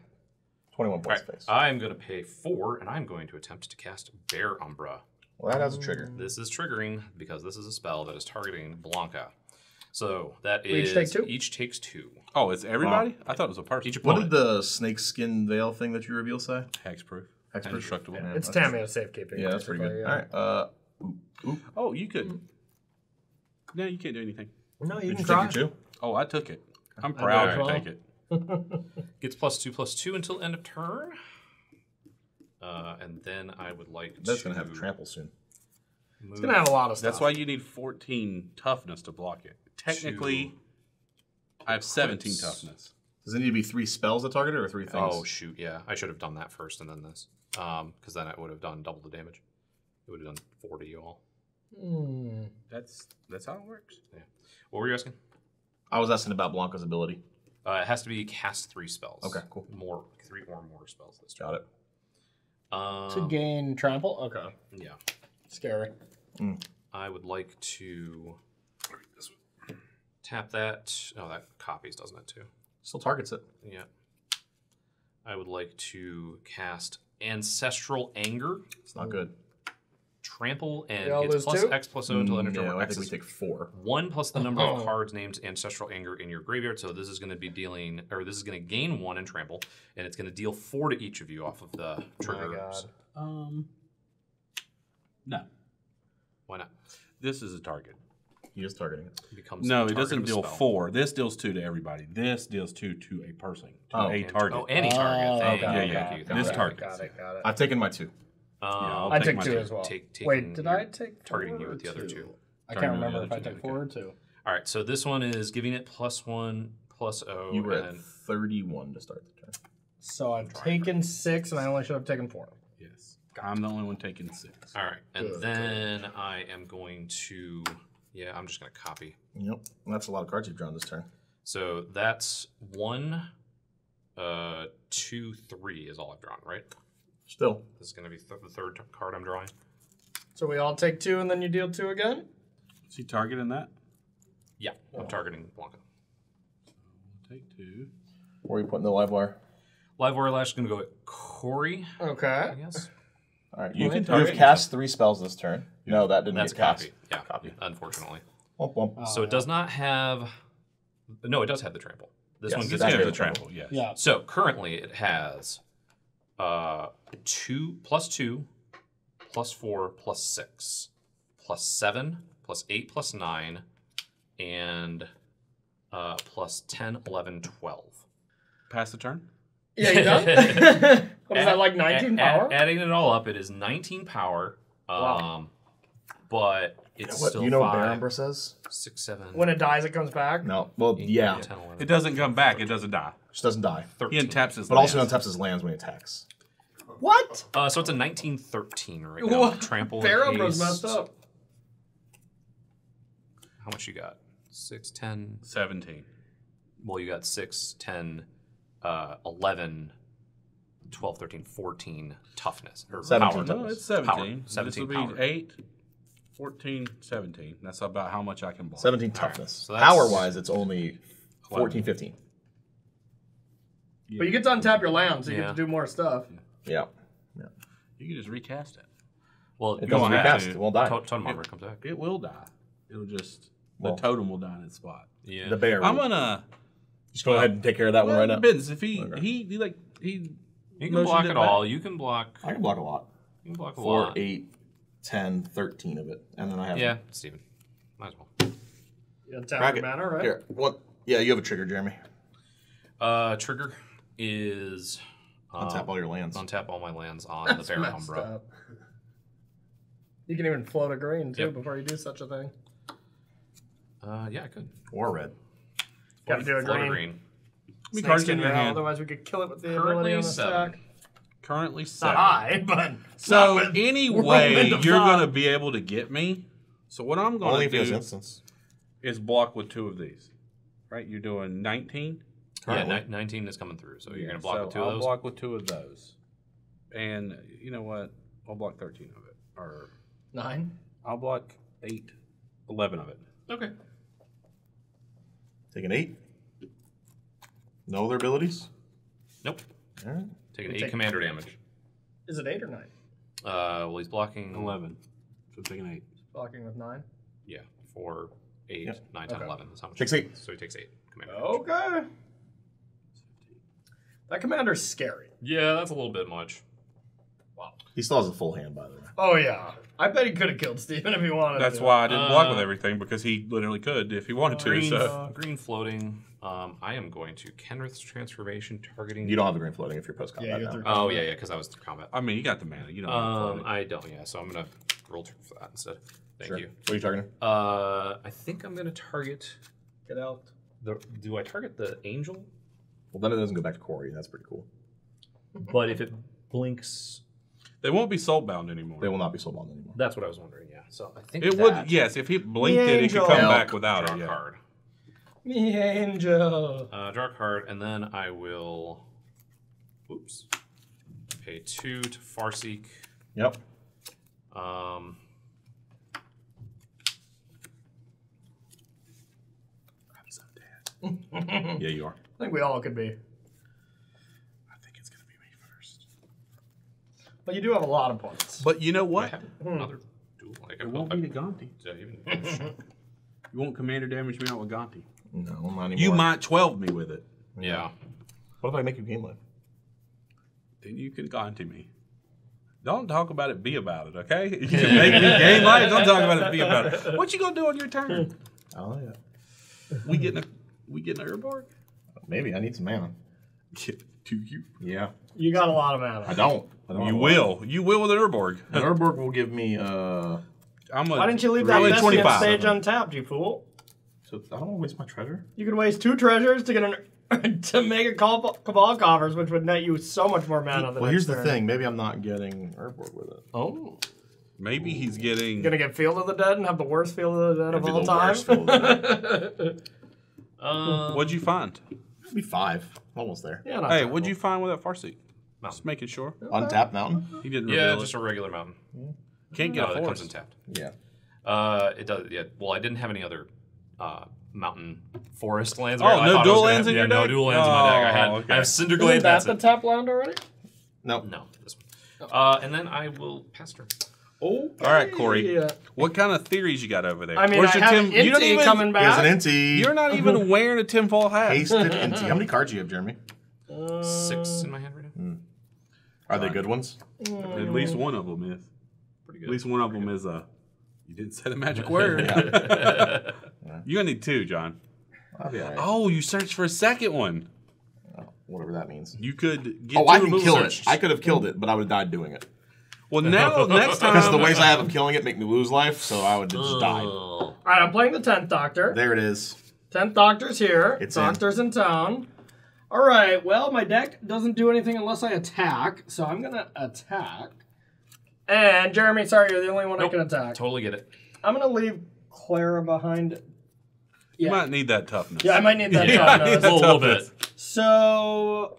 Twenty-one points of face. I'm going to pay four, and I'm going to attempt to cast Bear Umbra. Well, that has a trigger. This is triggering because this is a spell that is targeting Blanka. So that We each is take two? Each takes two. Oh, it's everybody? I thought it was a person. Each What opponent. did the Snakeskin Veil thing that you reveal say? Hexproof. Hexproof? Indestructible. Yeah, It's that's- Tamiyo safekeeping. Yeah, that's pretty good. basically, All right. Uh, Oh, you could. No, you can't do anything. No, you did can you try. take your two? Oh, I took it. I'm proud to take it. *laughs* Gets plus two, plus two until end of turn. Uh, and then I would like That's to gonna have trample soon. move It's gonna have a lot of stuff. That's why you need 14 toughness to block it. Technically, I have 17 crits. toughness. Does it need to be three spells that target it or three things? Oh shoot, yeah. I should have done that first and then this. Um, because then I would have done double the damage. It would have done four to you all. Hmm. That's that's how it works. Yeah. What were you asking? I was asking about Blanka's ability. Uh, it has to be cast three spells. Okay, cool. More three or more spells this turn. Got it. Um, To gain trample? Okay. yeah. Scary. I would like to tap that. Oh, that copies, doesn't it too? Still targets it. Yeah. I would like to cast Ancestral Anger, It's not good. Trample, and We all it's lose plus two? X plus O until end of turn. No, where I X think we is take four. one plus the number of Oh. cards named Ancestral Anger in your graveyard. So this is going to be dealing, or this is going to gain one and Trample, and it's going to deal four to each of you off of the triggers. God. Um, no, Why not? this is a target. He is targeting it. It becomes No, it doesn't target of a deal spell. four. This deals two to everybody. This deals two to a person, to Oh, a target. Oh, any target. Oh, Thank okay, you, okay. thank This thank target. Got it, got it. I've taken my two. Um, I'll I take took two two. as well. Take- Wait, did I take targeting you with the other two. I can't remember if I took four or two. All right, so this one is giving it plus one, plus O, You were at and 31 to start the turn. So I've taken six, and I only should have taken four. Yes, I'm the only one taking six. all right, and Good. then I am going to, yeah, I'm just gonna copy. Yep. That's a lot of cards you've drawn this turn. So that's one, uh, two, three is all I've drawn, right? Still. This is gonna be th- the third t- card I'm drawing. So we all take two, and then you deal two again. Is he targeting that? Yeah, I'm targeting Blanka. Take two. Where are you putting the live wire? Livewire Lash is gonna go at Corey, I Okay. guess. All right. You You, can you target have cast three spells this turn. No, that didn't That's get cast. copy. Yeah, Copy. Unfortunately, Womp womp. so it does not have. No, it does have the trample. This Yes, one it gets does Yeah, have the the trample. Yes. Yeah. So currently it has uh two plus two, plus four, plus six, plus seven, plus eight, plus nine, and uh plus 10, 11, 12. Pass the turn. Yeah, you done? *laughs* what is that, like 19 Add- add- power? adding it all up, it is 19 power. Um, Wow. But it's What, still you know what five, Bear Umbra says? six, seven, when it dies, it comes back? No. Well, eight, yeah. nine, 10, 11, It doesn't come back. It doesn't die. Just doesn't die. 13. He untaps his. But also lands. untaps his lands when he attacks. What? Uh, so it's a 1913 right now. What? Trample. Bear Umbra's haste. messed up. How much you got? Six, ten. seventeen. well, you got 6, 10, uh, 11, 12, 13, 14 toughness. Or 17 power. No, it's Power. 17. 17 This power. will be 8, 14, 17. That's about how much I can block. 17 toughness. so that's- Power wise, it's only 14, 15. But you get to untap your land, so you Yeah. get to do more stuff. Yeah. You can just recast it. Well, It doesn't won't recast. It won't die. To- Totem armor comes back. It will die. It'll just, Well- the totem will die in its spot. Yeah. The bear. I'm gonna. Just go ahead and take care of that one right now. depends. If he, Okay. he, he, like, he. you can block it it back. all. You can block. I can block a lot. You can block a 4, lot. 8, 10, 13 of it. And then I have. Yeah, Steven. Might as well. You untap Crack your it. mana, right? Here. What? Yeah, you have a trigger, Jeremy. Uh, trigger is um, Untap all your lands. untap all my lands on *laughs* That's the bear messed umbra. up. You can even float a green too Yep. before you do such a thing. Uh, yeah, I could. Or red. Got to do a Float green. green. many cards in Snakeskin your hand? Otherwise, we could kill it with the Currently ability on the seven. stack. Currently Not high, but So anyway, *laughs* you're gonna be able to get me. So what I'm gonna do instance. is block with two of these. Right? You're doing 19. Yeah, Currently. ni- 19 is coming through, so you're going to block so with two I'll of those. block with two of those. And you know what? I'll block 13 of it. Or nine. I'll block 8, 11 of it. Okay. Take an 8. No other abilities? Nope. All right. Taking eight take- commander damage. Is it eight or nine? Uh, well, he's blocking 11. So take an 8. Blocking with nine. Yeah, four, eight, Yep. nine, Okay. 11. That's how much. Takes eight. So he takes eight commander damage. Okay. That commander's scary. Yeah, that's a little bit much. Wow. He still has a full hand, by the way. Oh yeah, I bet he could have killed Steven if he wanted to. That's to. why I didn't block with Uh, everything because he literally could if he wanted to. Green, So green floating. Um, I am going to Kenrith's transformation targeting. You don't have a green floating if you're post Yeah, combat you're now. through. Oh yeah, yeah, because I was through combat. I mean, you got the mana. You don't. Um, float. I don't. Yeah, so I'm gonna roll two for that instead. Thank Sure. you. What are you targeting? Uh, I think I'm gonna target Get out. the. Do I target the angel? Well, then it doesn't go back to Corey. That's pretty cool. *laughs* But if it blinks, they won't be soul bound anymore. They will not be sold on anymore. that's what I was wondering. Yeah. So I think It that, would. Yes, if he blinked The it, it could come Elk. back without Draw it. a Yeah. card. Me angel. Uh, draw a card, and then I will. Oops. Pay two to Farseek. Yep. Um. *laughs* Yeah, you are. I think we all could be. I think it's gonna be me first. But you do have a lot of points. But you know I what? have another duel. Like, I It won't I- be the Gonti. did I even- *laughs* You won't commander damage me out with Gonti. No, not anymore. You might 12 me with it. yeah. What if I make you game live? Then you can Gonti me. Don't talk about it, be about it, okay? *laughs* You can *laughs* make me game life, don't talk about it, be about it. What you gonna do on your turn? Oh yeah. We getting a we getting a Urborg? Maybe I need some mana. Do you? Yeah. You got a lot of I mana. don't. I don't You will. You will with an Urborg. An Urborg will give me uh. I'm a Why didn't you leave that really Messian 25. stage untapped, you fool? So I don't want to waste my treasure. You can waste two treasures to get an *laughs* to make a cabal, cabal coffers, which would net you so much more mana. The well, here's the thing. Maybe I'm not getting Urborg with it. Oh, Maybe he's getting. you're gonna get Field of the Dead and have the worst Field of the Dead of all time. worst Field of the Uh, *laughs* What'd you find? Be five. Almost there. yeah, not Hey, terrible. what'd you find with that Farseek? Mountain. Just making sure. Untap mountain. He didn't yeah, just it. a regular mountain. Can't get No, a that comes untapped. Yeah. Uh, it does. Yeah. Well, I didn't have any other uh, mountain forest lands. Oh, no thought I was dual lands have- in yeah, your no dual lands in my deck. I had, Oh, okay. I have Cinder Isn't Glade. that That's the it. tap land already? No. No, this one. Uh, and then I will pass turn. Oh, All right, Corey. Yeah. What kind of theories you got over there? I mean, Where's I your have Tim- an you don't Inti even, coming Here's back. an Inti. You're not even *laughs* wearing a tinfoil hat. Hasted Inti. *laughs* How many cards do you have, Jeremy? Six in my hand right now. Are they good ones? At least one of them is. Pretty good. At least one of them is a. You didn't say the magic *laughs* word. You're gonna need two, John. I'll be alright. Oh, you searched for a second one. Oh, whatever that means. You could get Oh, two I can removal kill searches. it. I could have killed it, but I would have died doing it. Well, now *laughs* next time Because the ways I have of killing it make me lose life, so I would just died. Oh. All right, I'm playing the tenth Doctor. There it is. Tenth Doctor's here. It's in. Doctor's in. town. All right. Well, my deck doesn't do anything unless I attack, so I'm gonna attack. And Jeremy, sorry, you're the only one Nope. I can attack. Totally get it. I'm gonna leave Clara behind. You Yeah. might need that toughness. Yeah, I might need that Yeah, toughness. *laughs* a little bit. So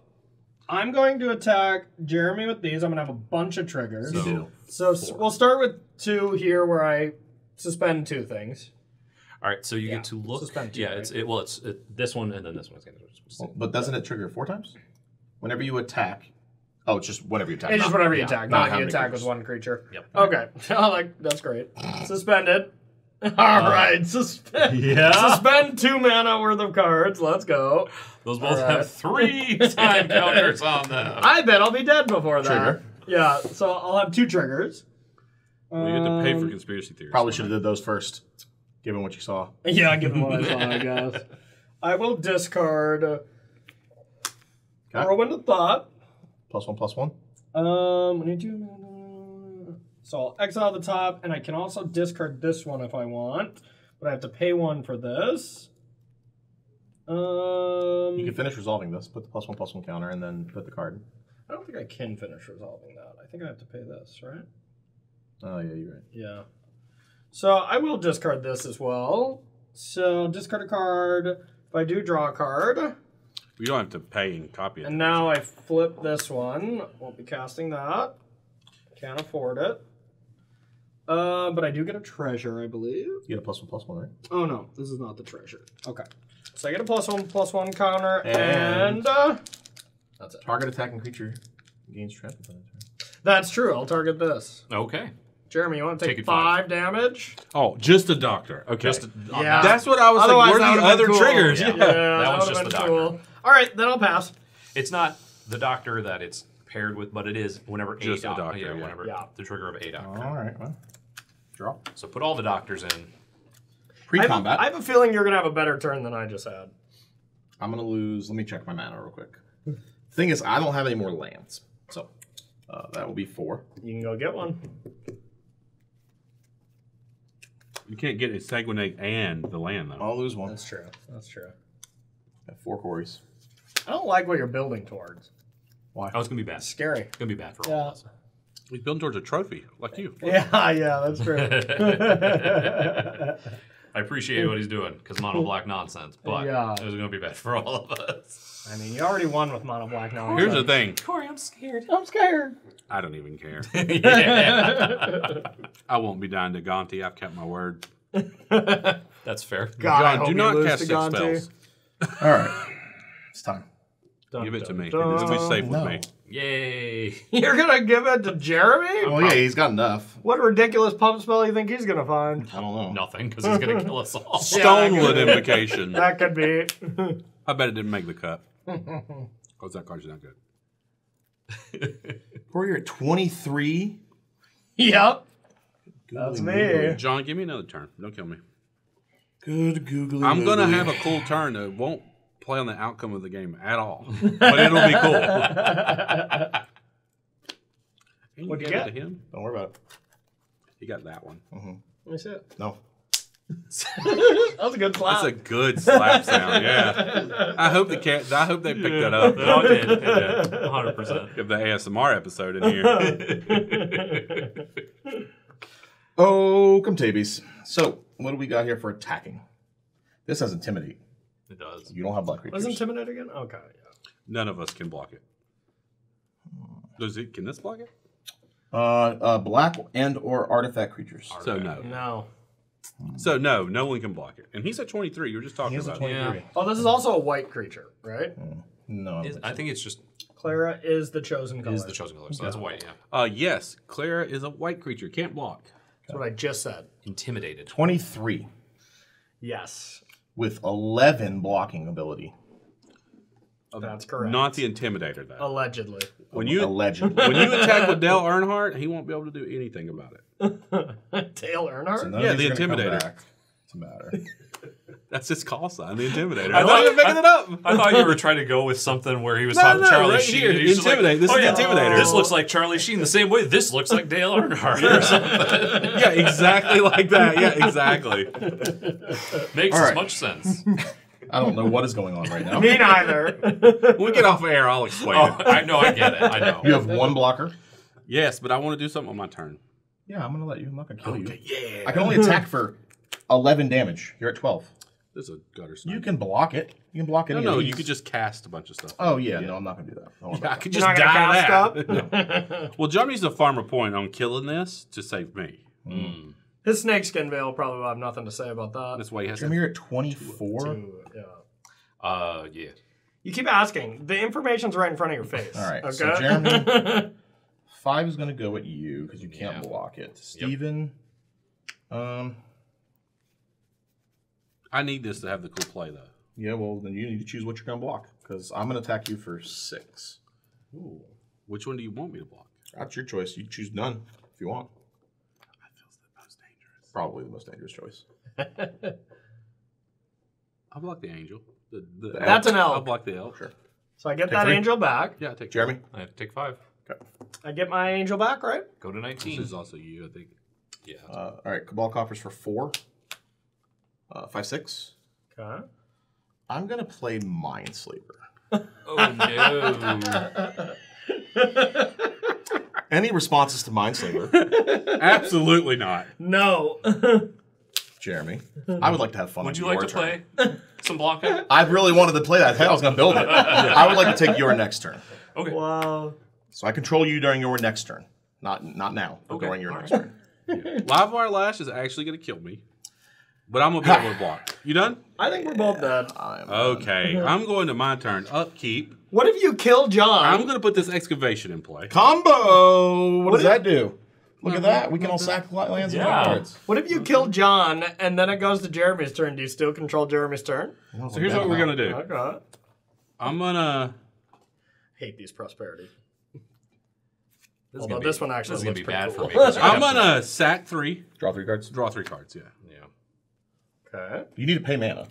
I'm going to attack Jeremy with these. I'm gonna have a bunch of triggers. So- do. So s- we'll start with two here, where I suspend two things. All right, so you Yeah. get to look. Suspend two, yeah, right? it's it, well, it's it, this one and then this one. Well, but doesn't it trigger four times? Whenever you attack. Oh, it's just whenever you attack. It's just not- whenever you yeah, attack, not not how you many attack creatures. with one creature. Yep. Okay, *laughs* I like that's great. Suspended. *laughs* All right, suspend. *laughs* Yeah. Suspend two mana worth of cards. Let's go. Those both All right. have three *laughs* time counters on them. I bet I'll be dead before that. Trigger. Yeah, so I'll have two triggers. Well, you have to pay for Um, conspiracy theories. Probably should have did those first, given what you saw. Yeah, given what I saw, I guess. I will discard uh, Okay. Whirlwind of Thought. Plus one, plus one. Um, when you do, so I'll exile the top, and I can also discard this one if I want, but I have to pay one for this. Um, You can finish resolving this. Put the plus one, plus one counter, and then put the card. I don't think I can finish resolving that. I think I have to pay this, right? Oh yeah, you're right. Yeah. So I will discard this as well. So discard a card. If I do draw a card, We don't have to pay and copy it. and now I flip this one. Won't be casting that. Can't afford it. Uh, but I do get a treasure, I believe. You get a plus one, plus one, right? Oh no, this is not the treasure. Okay. So I get a plus one, plus one counter, and, And- uh, that's it. Target attacking creature gains trample penalty. That's true. I'll target this. Okay. Jeremy, you want to take, Take five, five. damage? Oh, just a doctor. Okay. Just Yeah. That's what I was Otherwise, like. that Where are the other cool. triggers? Yeah. *laughs* Yeah, That that, one's just been the cool. All right, then I'll pass. It's not the doctor that it's paired with, but it is whenever Just a a doctor, Yeah, yeah. whenever Yeah. the trigger of a doctor. All right. Well, draw. So put all the doctors in. Pre-combat. I have a feeling you're gonna have a better turn than I just had. I'm gonna lose. Let me check my mana real quick. Thing is, I don't have any more lands, so uh, that will be four. You can go get one. You can't get a sanguinate and the land though. I'll lose one. That's true. That's true. I four quarries. I don't like what you're building towards. Why? Oh, it's gonna be bad. It's scary. It's gonna be bad for all of us. He's building towards a trophy, like you. *laughs* Yeah, yeah, that's true. *laughs* I appreciate what he's doing because mono black nonsense, but Yeah. it was gonna be bad for all of us. I mean, you already won with mono black now. Here's the thing. Corey, I'm scared. I'm scared. I don't even care. *laughs* I won't be dying to Gonti. I've kept my word. that's fair. God, I John, do not cast six Gonti. spells. All right. It's time. Dun, Give it to me. dun. It'll be safe with me. Yay! *laughs* You're gonna give it to Jeremy? Well, yeah, he's got enough. What ridiculous pump spell you think he's gonna find? I don't know. Nothing because he's gonna *laughs* kill us all. Stonewood invocation. *laughs* That could be. I bet it didn't make the cut. Because oh, that card's not good. Corey, you're at 23. yep. That's me. John, give me another turn. Don't kill me. Good googly. I'm gonna moogly. have a cool turn that won't play on the outcome of the game at all, but it'll be cool. *laughs* And you What'd you gave it get? to him. Don't worry about it. He got that one. Mm-hmm. Let me see it. No. *laughs* That was a good slap. That's a good slap sound. Yeah. *laughs* I hope the cat. I hope they picked that up. No, it did. It did. 100%. Give the ASMR episode in here. Oh, come tabies. So, what do we got here for attacking? This has intimidate. It does. You don't have black creatures. Was intimidate again? Okay. Yeah. None of us can block it. Does it? Can this block it? Uh, uh, black and or artifact creatures. So no. No. So no, no one can block it. And he's at 23. You were just talking He has a about. it. 23. Oh, this is also a white creature, right? No. Is- I think it's just Clara is the chosen color. is the chosen color, so that's white. Yeah, Uh, yes, Clara is a white creature. Can't block. That's what I just said. intimidated. 23 Yes. With 11 blocking ability. Oh, that's correct. Not the Intimidator, though. Allegedly. When you Allegedly. when you attack with Dale Earnhardt, he won't be able to do anything about it. *laughs* Dale Earnhardt? None Yeah, these the are gonna come Intimidator. back To matter. That's his call sign, the Intimidator. I I'm thought- not even making I- it up. I thought you *laughs* were trying to go with something where he was No, talking no, Charlie right Sheen. here. and he's like, Intimidate. This oh, is yeah, Intimidator. This looks like Charlie Sheen the same way this looks like Dale Earnhardt or something. *laughs* yeah, exactly like that. Yeah, exactly. Makes All as much sense. *laughs* I don't know what is going on right now. Me neither. When we get off air, I'll explain Oh, it. I know, I get it. I know. You have one blocker. Yes, but I want to do something on my turn. Yeah, I'm gonna let you. I'm not gonna kill you. yeah. I can only attack for 11 damage. You're at 12. There's a gutter snipe. You can block it. You can block it. No, no, you these. could just cast a bunch of stuff. Oh yeah, no, I'm not gonna do that. *laughs* I don't I want could just not die cast that. *laughs* up? Well, John needs to farm point on killing this to save me. His snakeskin veil probably will have nothing to say about that. That's why he has Jeremy, to. you're at 24. Ooh, yeah. Uh, yeah. You keep asking. The information's right in front of your face. All right, Okay. so Jeremy- *laughs* Five is gonna go at you because you can't Yeah. block it. Steven, um, I need this to have the cool play, though. yeah, well then you need to choose what you're gonna block because I'm gonna attack you for six. Ooh. Which one do you want me to block? That's your choice. You choose none if you want. That feels the most dangerous. Probably the most dangerous choice. *laughs* I'll block the angel. The, the That's an elk. I'll block the elk. Sure. so I get Take that three. angel back. Yeah, take Jeremy, I have to take five. Okay. I get my angel back, right? Go to This 19. is also you, I think. Yeah. uh, all right, Cabal coffers for four. Uh, five six. Okay. I'm gonna play Mindslaver. oh, no. *laughs* Any responses to Mindslaver, Absolutely not. No. *laughs* Jeremy? I would like to have fun. Would you like to turn. play some blocking? I really wanted to play that. Hell, I was gonna build it. I would like to take your next turn. Okay. wow. So I control you during your next turn. Not not now, but Okay, during your all next right. turn. Livewire Lash is actually going to kill me, but I'm going to be *laughs* able to block. You done? I think we're both dead. I'm, Okay, I'm going to my turn. Upkeep. What if you kill John? I'm going to put this excavation in play. Combo! What, does that do? Look at that. We can all sack lands and Yeah. cards. What if you kill John and then it goes to Jeremy's turn? Do you still control Jeremy's turn? So here's what we're going to do. Okay. I'm going to. Hate these prosperity. This is Although gonna this be, one actually this is gonna looks be pretty bad cool. for me. 'cause *laughs* I I'm going to sack three, Draw three cards. draw three cards. Yeah. To- Yeah. Okay. You need to pay mana.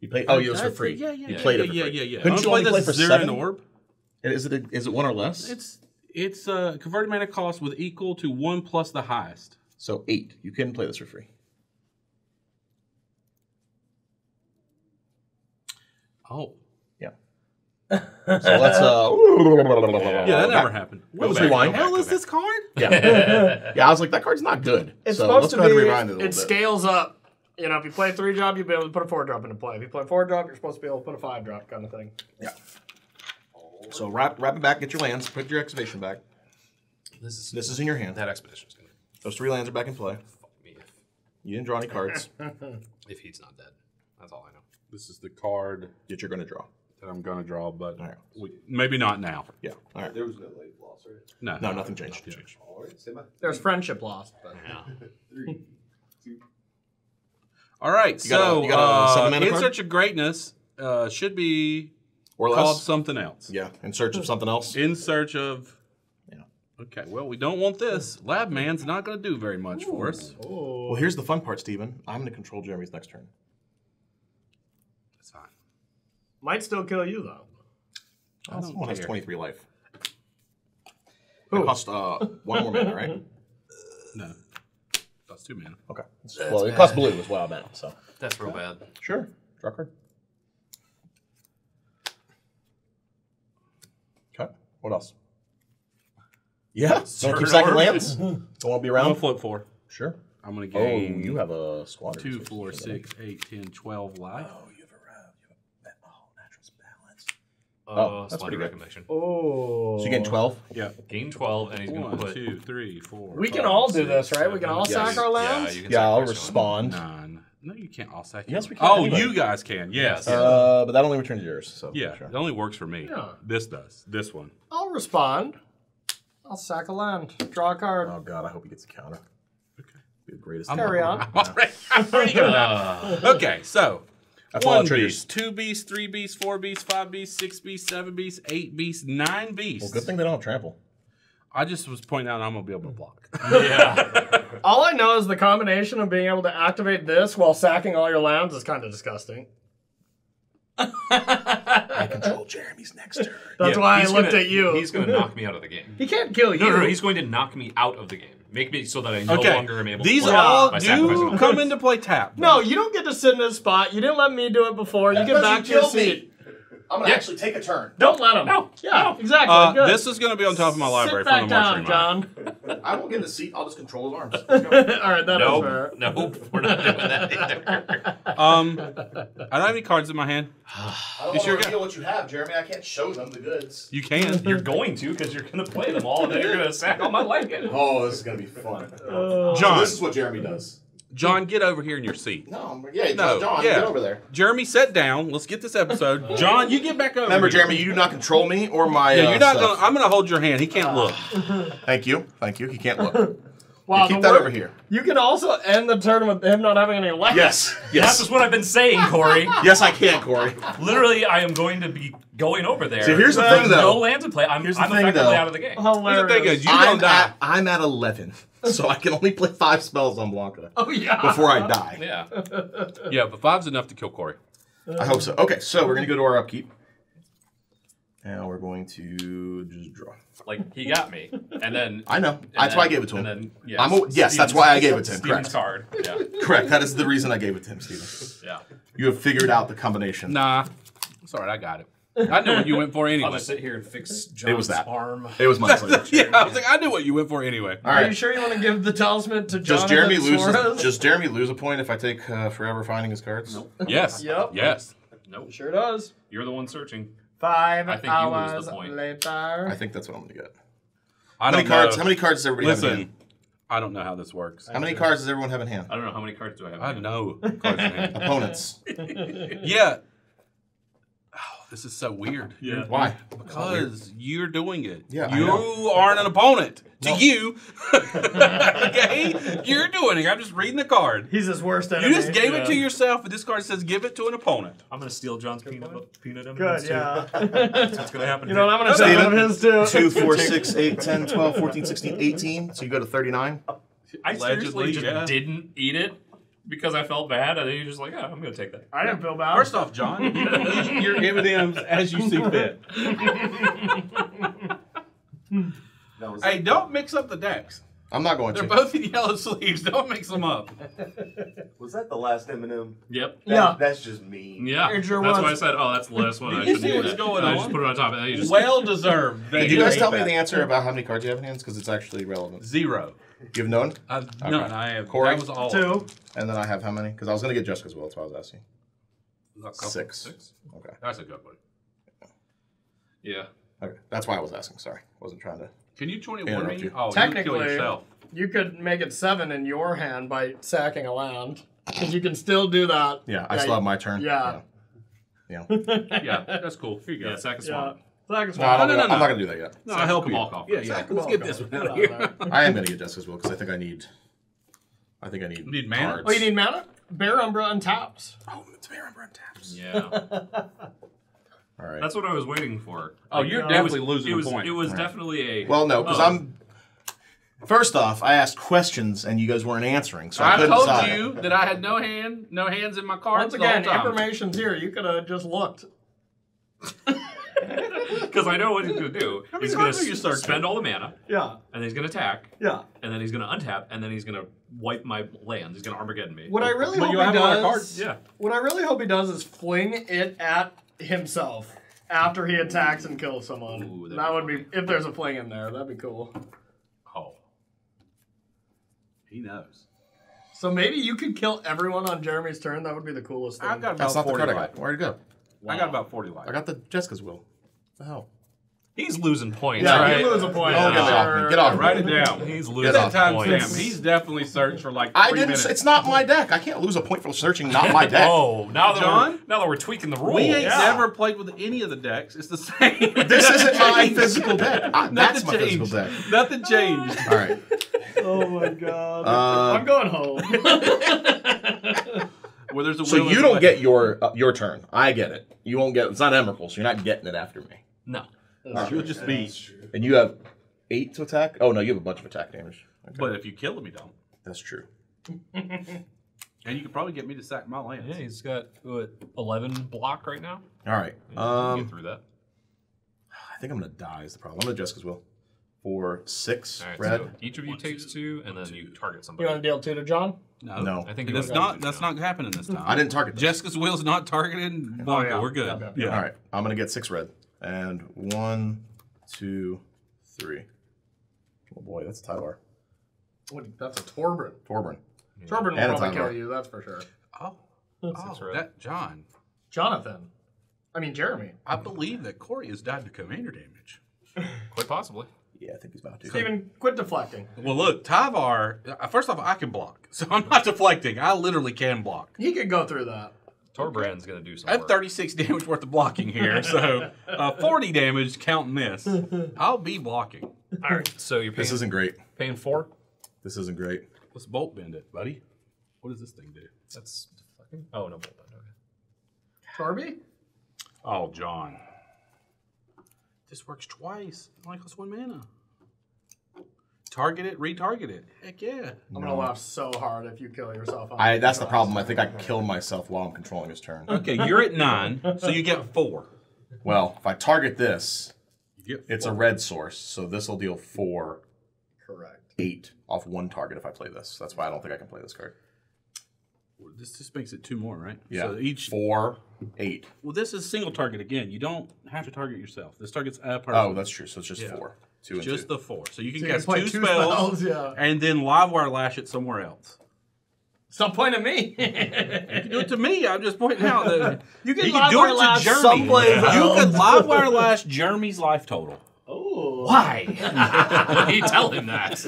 You pay. Oh, you was for free. Yeah, yeah, You yeah, played yeah, it for yeah, free. yeah, yeah. Couldn't you only play play for this Zera seven? and Orb. Is it a, is it one or less? It's it's uh, converted mana cost with equal to one plus the highest. so eight. You couldn't play this for free. Oh, Yeah. So let's uh. *laughs* yeah, that never happened. Let's back, rewind. go Hell is this card? Yeah. *laughs* yeah, I was like, that card's not good. It's so supposed let's to go ahead be. and rewind it a little It bit. scales up. You know, if you play three drop, you'll be able to put a four drop into play. If you play four drop, you're supposed to be able to put a five drop kind of thing. Yeah. So wrap wrap it back, get your lands, put your excavation back. This is This is in your hand. that expedition's gonna Those three lands are back in play. fuck me if, You didn't draw any cards *laughs* if he's not dead. That's all I know. This is the card that you're going to draw. that I'm gonna draw, but All right. we, maybe not now. Yeah. All right. There was no late loss, right? No, No, nothing changed. All right, say my There's friendship lost. But. Yeah. *laughs* three, two. All right, You got a- so you got a seven uh, in card? search of greatness uh, should be Or called less. something else. Yeah. In search of something else. In search of. Yeah. Okay, well, we don't want this. Lab man's not going to do very much for us. Oh. Well, here's the fun part, Steven. I'm going to control Jeremy's next turn. That's fine. Might still kill you though. I don't Someone has 23 life. Who? It costs uh, one more mana, right? No, that's two mana. Okay. well, it costs blue as well, I meant. So That's real bad. sure. Draw card. Okay. What else? Yeah. Don't keep Turn sacking lands. *laughs* Don't want to be I'm around. gonna flip four. Sure. I'm gonna Oh, you have a squad. two, four, six, eight, 10, 12 life. Oh, you have a round. You have a oh, natural's balance. Uh, Oh, that's pretty good. recognition. Oh. So you get 12. Yeah. Gain 12, and he's gonna One, put. two, three, four. We can five, all do six, this, right? We can all seven, sack our Yeah, lands. you can Yeah, I'll sacrifice one. respond. Nine. No, you can't all sack. Yes, we can. Oh, Anybody. you guys can. Yes. Yes. Uh, but that only returns yours. So yeah, sure. it only works for me. Yeah. This does. This one. I'll respond. I'll sack a land. Draw a card. Oh god, I hope he gets a counter. Okay. Be the greatest. I'm- thing. Carry on. *laughs* I'm already, I'm already gonna Uh, *laughs* Okay, so That's all one triggers. beast, two beasts, three beasts, four beasts, five beasts, six beasts, seven beasts, eight beasts, nine beasts. Well, good thing they don't have trample. I just was pointing out I'm gonna be able to block. *laughs* yeah. All I know is the combination of being able to activate this while sacking all your lands is kind of disgusting. *laughs* I control Jeremy's next turn. That's Yeah, why I he's looked gonna- at you. He's going to knock me out of the game. he can't kill you. No, no, no, he's going to knock me out of the game. Make me so that I no okay, longer am able these to play all by sacrificing do all come my- into play tap. No, you don't get to sit in this spot. You didn't let me do it before. You get back you to your killed me. seat. I'm gonna Yeah. actually take a turn. Don't let him. No, Yeah, exactly. Uh, good. this is going to be on top of my library Sit back for the down. John. *laughs* I won't get the seat. I'll just control his arms. *laughs* All right, that is Nope. fair. Nope. We're not doing that either. Um, I don't have any cards in my hand. *sighs* I don't want sure to got- reveal what you have, Jeremy. I can't show them the goods. You can. *laughs* You're going to because you're going to play them all, and then you're going to sack all my blanket. Oh, this is gonna be fun. Uh, So John, this is what Jeremy does. John, get over here in your seat. No, I'm- yeah, No, John, yeah. get over there. Jeremy, sit down. Let's get this episode. *laughs* John, you get back over. Remember, here. Jeremy, you do not control me or my. Yeah, uh, you're not gonna. I'm gonna hold your hand. He can't look. *laughs* Thank you, thank you. He can't look. *laughs* wow, keep that wor- over here. You can also end the turn with him not having any left. Yes, That's yes, just what I've been saying, Corey. yes. I can, Corey. Literally, I am going to be going over there. So here's the There's thing, no though. lands in play. I'm, Here's the I'm thing, effectively though. out of the game. Hilarious. The thing is, you I'm don't die. at, I'm at 11, *laughs* so I can only play five spells on Blanka oh yeah. before I die. Yeah. Yeah, but five's enough to kill Corey. I hope so. Okay, so we're gonna go to our upkeep. Now we're going to just draw. Like, he got me. And then. *laughs* I know. That's then- why I gave it to him. And then, yeah. I'm a- yes, that's why I gave it to him, Steven's correct. card. Yeah. Correct. That is the reason I gave it to him, Steven. Yeah. You have figured out the combination. Nah, it's all right. I got it. I know what you went for anyway. I'll anyway. just sit here and fix John's was that. arm. It was my *laughs* pleasure. yeah, I was like, I knew what you went for anyway. All Are you sure you want to give the talisman to Does Jonathan Jeremy lose? Suarez? Does Jeremy lose a point if I take uh, forever finding his cards? Yes. *laughs* Yep. Yes. Nope. Sure does. You're the one searching. Five I think you lose hours the point. later. I think that's what I'm gonna get. I How many don't cards? know. How many cards does everybody have in Listen, hand? I don't know how this works. How many cards does everyone have in hand? I don't know how many cards do I have. I have no cards in hand. *laughs* Opponents. Yeah. This is so weird. Yeah. Why? Because you're doing it. Yeah, You aren't an opponent to No. you. *laughs* okay? You're doing it. I'm just reading the card. He's his worst enemy. You just gave it to yourself, but this card says give it to an opponent. I'm going to steal John's peanut, peanut Good, M&Ms, too. yeah. *laughs* That's what's going to happen you know, here. and I'm gonna take one of his too. 2, 4, *laughs* 6, 8, 10, 12, 14, 16, 18. So you go to 39. I seriously Allegedly, just yeah. didn't eat it because I felt bad, and then you're just like, oh, I'm going to take that. I didn't feel bad. First off, John, you eat your M&Ms as you see fit. That was Hey, don't mix up the decks. I'm not going They're to. both in yellow sleeves. Don't mix them up. was that the last Eminem? Yep. That, Yeah. that's just mean. Yeah. It That's was. why I said, oh, that's the last one. I Did you shouldn't see do what's that. going And I on? just put it on top, and then you just. Well deserved. Did you guys tell me the answer about how many cards you have in hands? Because it's actually relevant. Zero. You've known? I've, None. I have. Corey? That was all. Two. And then I have how many? Because I was going to get Jeska's will. That's why I was asking. Couple. Six. Six. Okay. That's a good one. Yeah. Okay. That's why I was asking. Sorry. I wasn't trying to. Can you 21 me? Oh, you. Oh, you kill Technically- yourself. You could make it seven in your hand by sacking a land. Because you can still do that. Yeah, I still have my turn. Yeah. Yeah. Yeah. *laughs* Yeah, that's cool. Here you go. Yeah, sack a swamp. Sack is No, I don't, No, no, I'm not going to do that yet. No, I'll help you. Cabal Coffers. Yeah, yeah. Let's get this one out of here. I am going to get Jeska's will because I think I need. I think I need. You need mana? cards. Oh, you need mana? Bear Umbra and taps. Oh, it's Bear Umbra taps. Yeah. *laughs* All right. That's what I was waiting for. Oh, you're It definitely was, losing it a was, point. It was Right. definitely a. Well, no, because oh, I'm. First off, I asked questions and you guys weren't answering, so I, I couldn't told decide. you that I had no hand, no hands in my cards Once the whole again, time. information's here. You could have just looked. *laughs* *laughs* Because I know what he's going to do. How many He's going cards are you to searching? spend all the mana, Yeah. and then he's going to attack, Yeah. and then he's going to untap, and then he's going to wipe my lands. He's going to Armageddon me. What I really But hope you he have a lot of does. cards. Yeah. What I really hope he does is fling it at himself after he attacks and kills someone. Ooh, that'd that be would be if there's a fling in there. That'd be cool. Oh. He knows. So maybe you could kill everyone on Jeremy's turn. That would be the coolest thing. I've got about That's not the 40 card I life. got. Where'd it go? I got about 40 life. I got the Jeska's will. What the hell? He's losing points, yeah, right? you lose a point. Oh, get for off me. Get off me. Write it down. He's Get losing That off. time points. stamp. He's definitely searched for like I three didn't. minutes. It's not my deck. I can't lose a point for searching not my deck. Oh, now that John? we're now that we're tweaking the rules. we ain't Yeah. never played with any of the decks. It's the same. *laughs* This isn't *laughs* my physical deck. I, that's Nothing my changed. physical deck. Nothing changed. All right. *laughs* Oh my god. Uh, I'm going home. Where there's a so you don't play. get your uh, your turn. I get it. You won't get. It's not Emrakul, so you're not getting it after me. No. You'll just be. And you have eight to attack. Oh no, you have a bunch of attack damage. Okay. But if you kill him, you don't. That's true. *laughs* And you could probably get me to sack my lands. Yeah, he's got what, 11 block right now. All right. Yeah, we can Um, get through that. I think I'm gonna die. Is the problem? I'm gonna Jeska's will. four, six All right, red. so each of you takes two, and then you target somebody. You somebody. want to deal two to John? No, No. I think that's not that's John. not happening this time. I didn't target this. Jeska's wheel's not targeted. Blanka, oh, yeah. we're good. Yeah, Yeah, yeah, All right, I'm gonna get six red. And one, two, three. Oh boy, that's Tyvar. What, that's a Torbran. Torbran. Torbran will And a probably Tyvar. kill you, that's for sure. Oh, oh Six oh red. that John. Jonathan. I mean, Jeremy. I believe that Corey has died to commander damage. Quite possibly. Yeah, I think he's about to. Steven, quit deflecting. Well, look, Tyvar. uh, First off, I can block, *laughs* so I'm not deflecting. I literally can block. He could go through that. Torbran's going to do something. I have 36 *laughs* damage worth of blocking here, so *laughs* uh, 40 damage counting this. I'll be blocking. All right, so you're paying, This isn't great. paying four? This isn't great. Let's bolt bend it, buddy. What does this thing do? That's deflecting? Oh, no, bolt bend, okay. Torby? Oh, John. This works twice. It only costs one mana. Target it, retarget it. Heck yeah. I'm gonna laugh so hard if you kill yourself. on I that's the cross. problem. I think I kill myself while I'm controlling his turn. Okay, you're at nine, so you get four. Well, if I target this, You get it's a four. red source, so this will deal four, Correct. eight off one target if I play this. That's why I don't think I can play this card. This just makes it two more, right? Yeah, So each. four, eight. Well, this is single target again. You don't have to target yourself. This targets a person. Oh, that's true. So it's just Yeah. four, two and just two. the four. So you can So you can cast play two, two spells, spells, yeah. and then Livewire Lash it somewhere else. Stop pointing at me. You do it to me. I'm just pointing out that *laughs* You can you live do wire it to lash Jeremy. someplace You else. could Livewire Lash Jeremy's life total. Oh. Why? *laughs* Why you tell him that?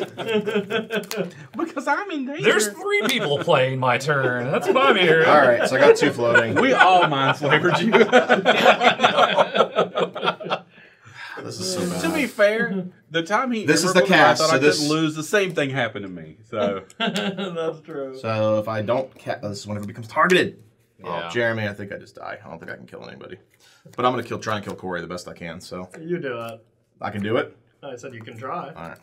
Because I'm in danger. There's three people playing my turn. That's what I'm hearing. All right, so I got two floating. we all mind flavored you. This is so bad. to be fair, the time he This is the put him, I cast, thought so I this- couldn't lose. The same thing happened to me. So *laughs* That's true. So if I don't cast, oh, this is whenever it becomes targeted. Oh, yeah. Oh, Jeremy, I think I just die. I don't think I can kill anybody. But I'm gonna kill, try and kill Corey the best I can. So You do it. I can do it. I said you can try. All right.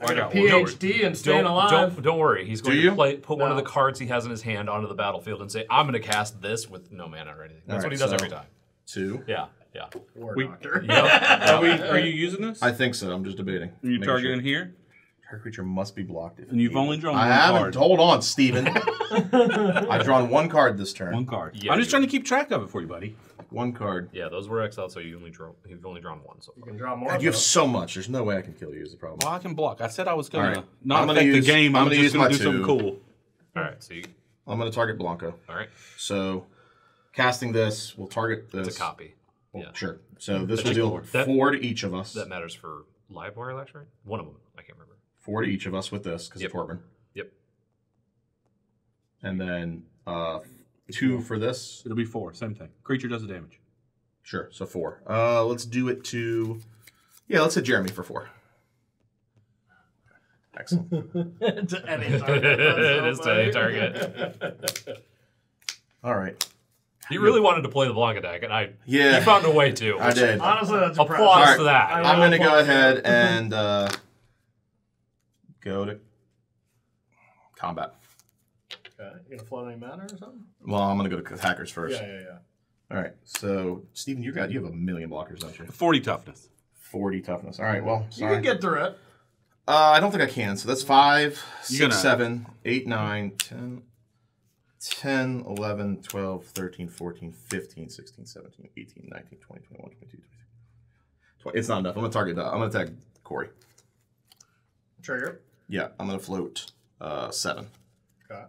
I got a. PhD in staying Don't, alive. don't, don't worry. He's going you? to play, put one of No. the cards he has in his hand onto the battlefield and say, "I'm going to cast this with no mana or anything." That's All what he does so- every time. Two. Yeah, yeah. War We- doctor. *laughs* Yep. *laughs* are, we, are you *laughs* using this? I think so. I'm just debating. Are you Making targeting sure. here? Target creature must be blocked. If And you've only drawn I one haven't. card. Hold on, Steven. I've drawn one card this turn. One card. Yeah, I'm just you- trying to keep track of it for you, buddy. One card. Yeah, those were exiled, so you only draw. You've only drawn one so You far. can draw more. God, you have though. so much. There's no way I can kill you. Is the problem. Well, I can block. I said I was gonna right. not I'm gonna affect use- the game. I'm I'm, gonna just use going my to do something two. cool. All right, so you, I'm gonna target Blanka. all right, So, casting this we'll target this. it's a copy. Well, Yeah. Sure. So this But will you- deal that- four to each of us. That matters for Livewire Lash, right? One of them, I can't remember. Four to each of us with this because Yep. of Torbran. Yep. And then uh, two for this. It'll be four. Same thing. Creature does the damage. Sure. So four. Uh, let's do it to. Yeah, let's hit Jeremy for four. Excellent. *laughs* to any *laughs* target. it is to any target. *laughs* All right. He really wanted to play the Blanka deck, and I Yeah. he found a way to. I did. Honestly, that's Applause impressive. Alright, to that. I I'm gonna go ahead and uh, go to combat. Okay. You gonna float any mana or something? Well, I'm gonna go to hackers first. Yeah, yeah, yeah. All right. So, Steven, you got you have a million blockers, don't you? 40 toughness. 40 toughness. All right. Well, You sorry. can get through it. Uh, I don't think I can. So that's 5, You're 6, gonna- 7, 8, 9, 10, 10, 11, 12, 13, 14, 15, 16, 17, 18, 19, 20, 21, 22, 23. 20. It's not enough. I'm going to target, uh, I'm going to attack Corey. Trigger. Yeah, I'm going to float uh, 7. Okay.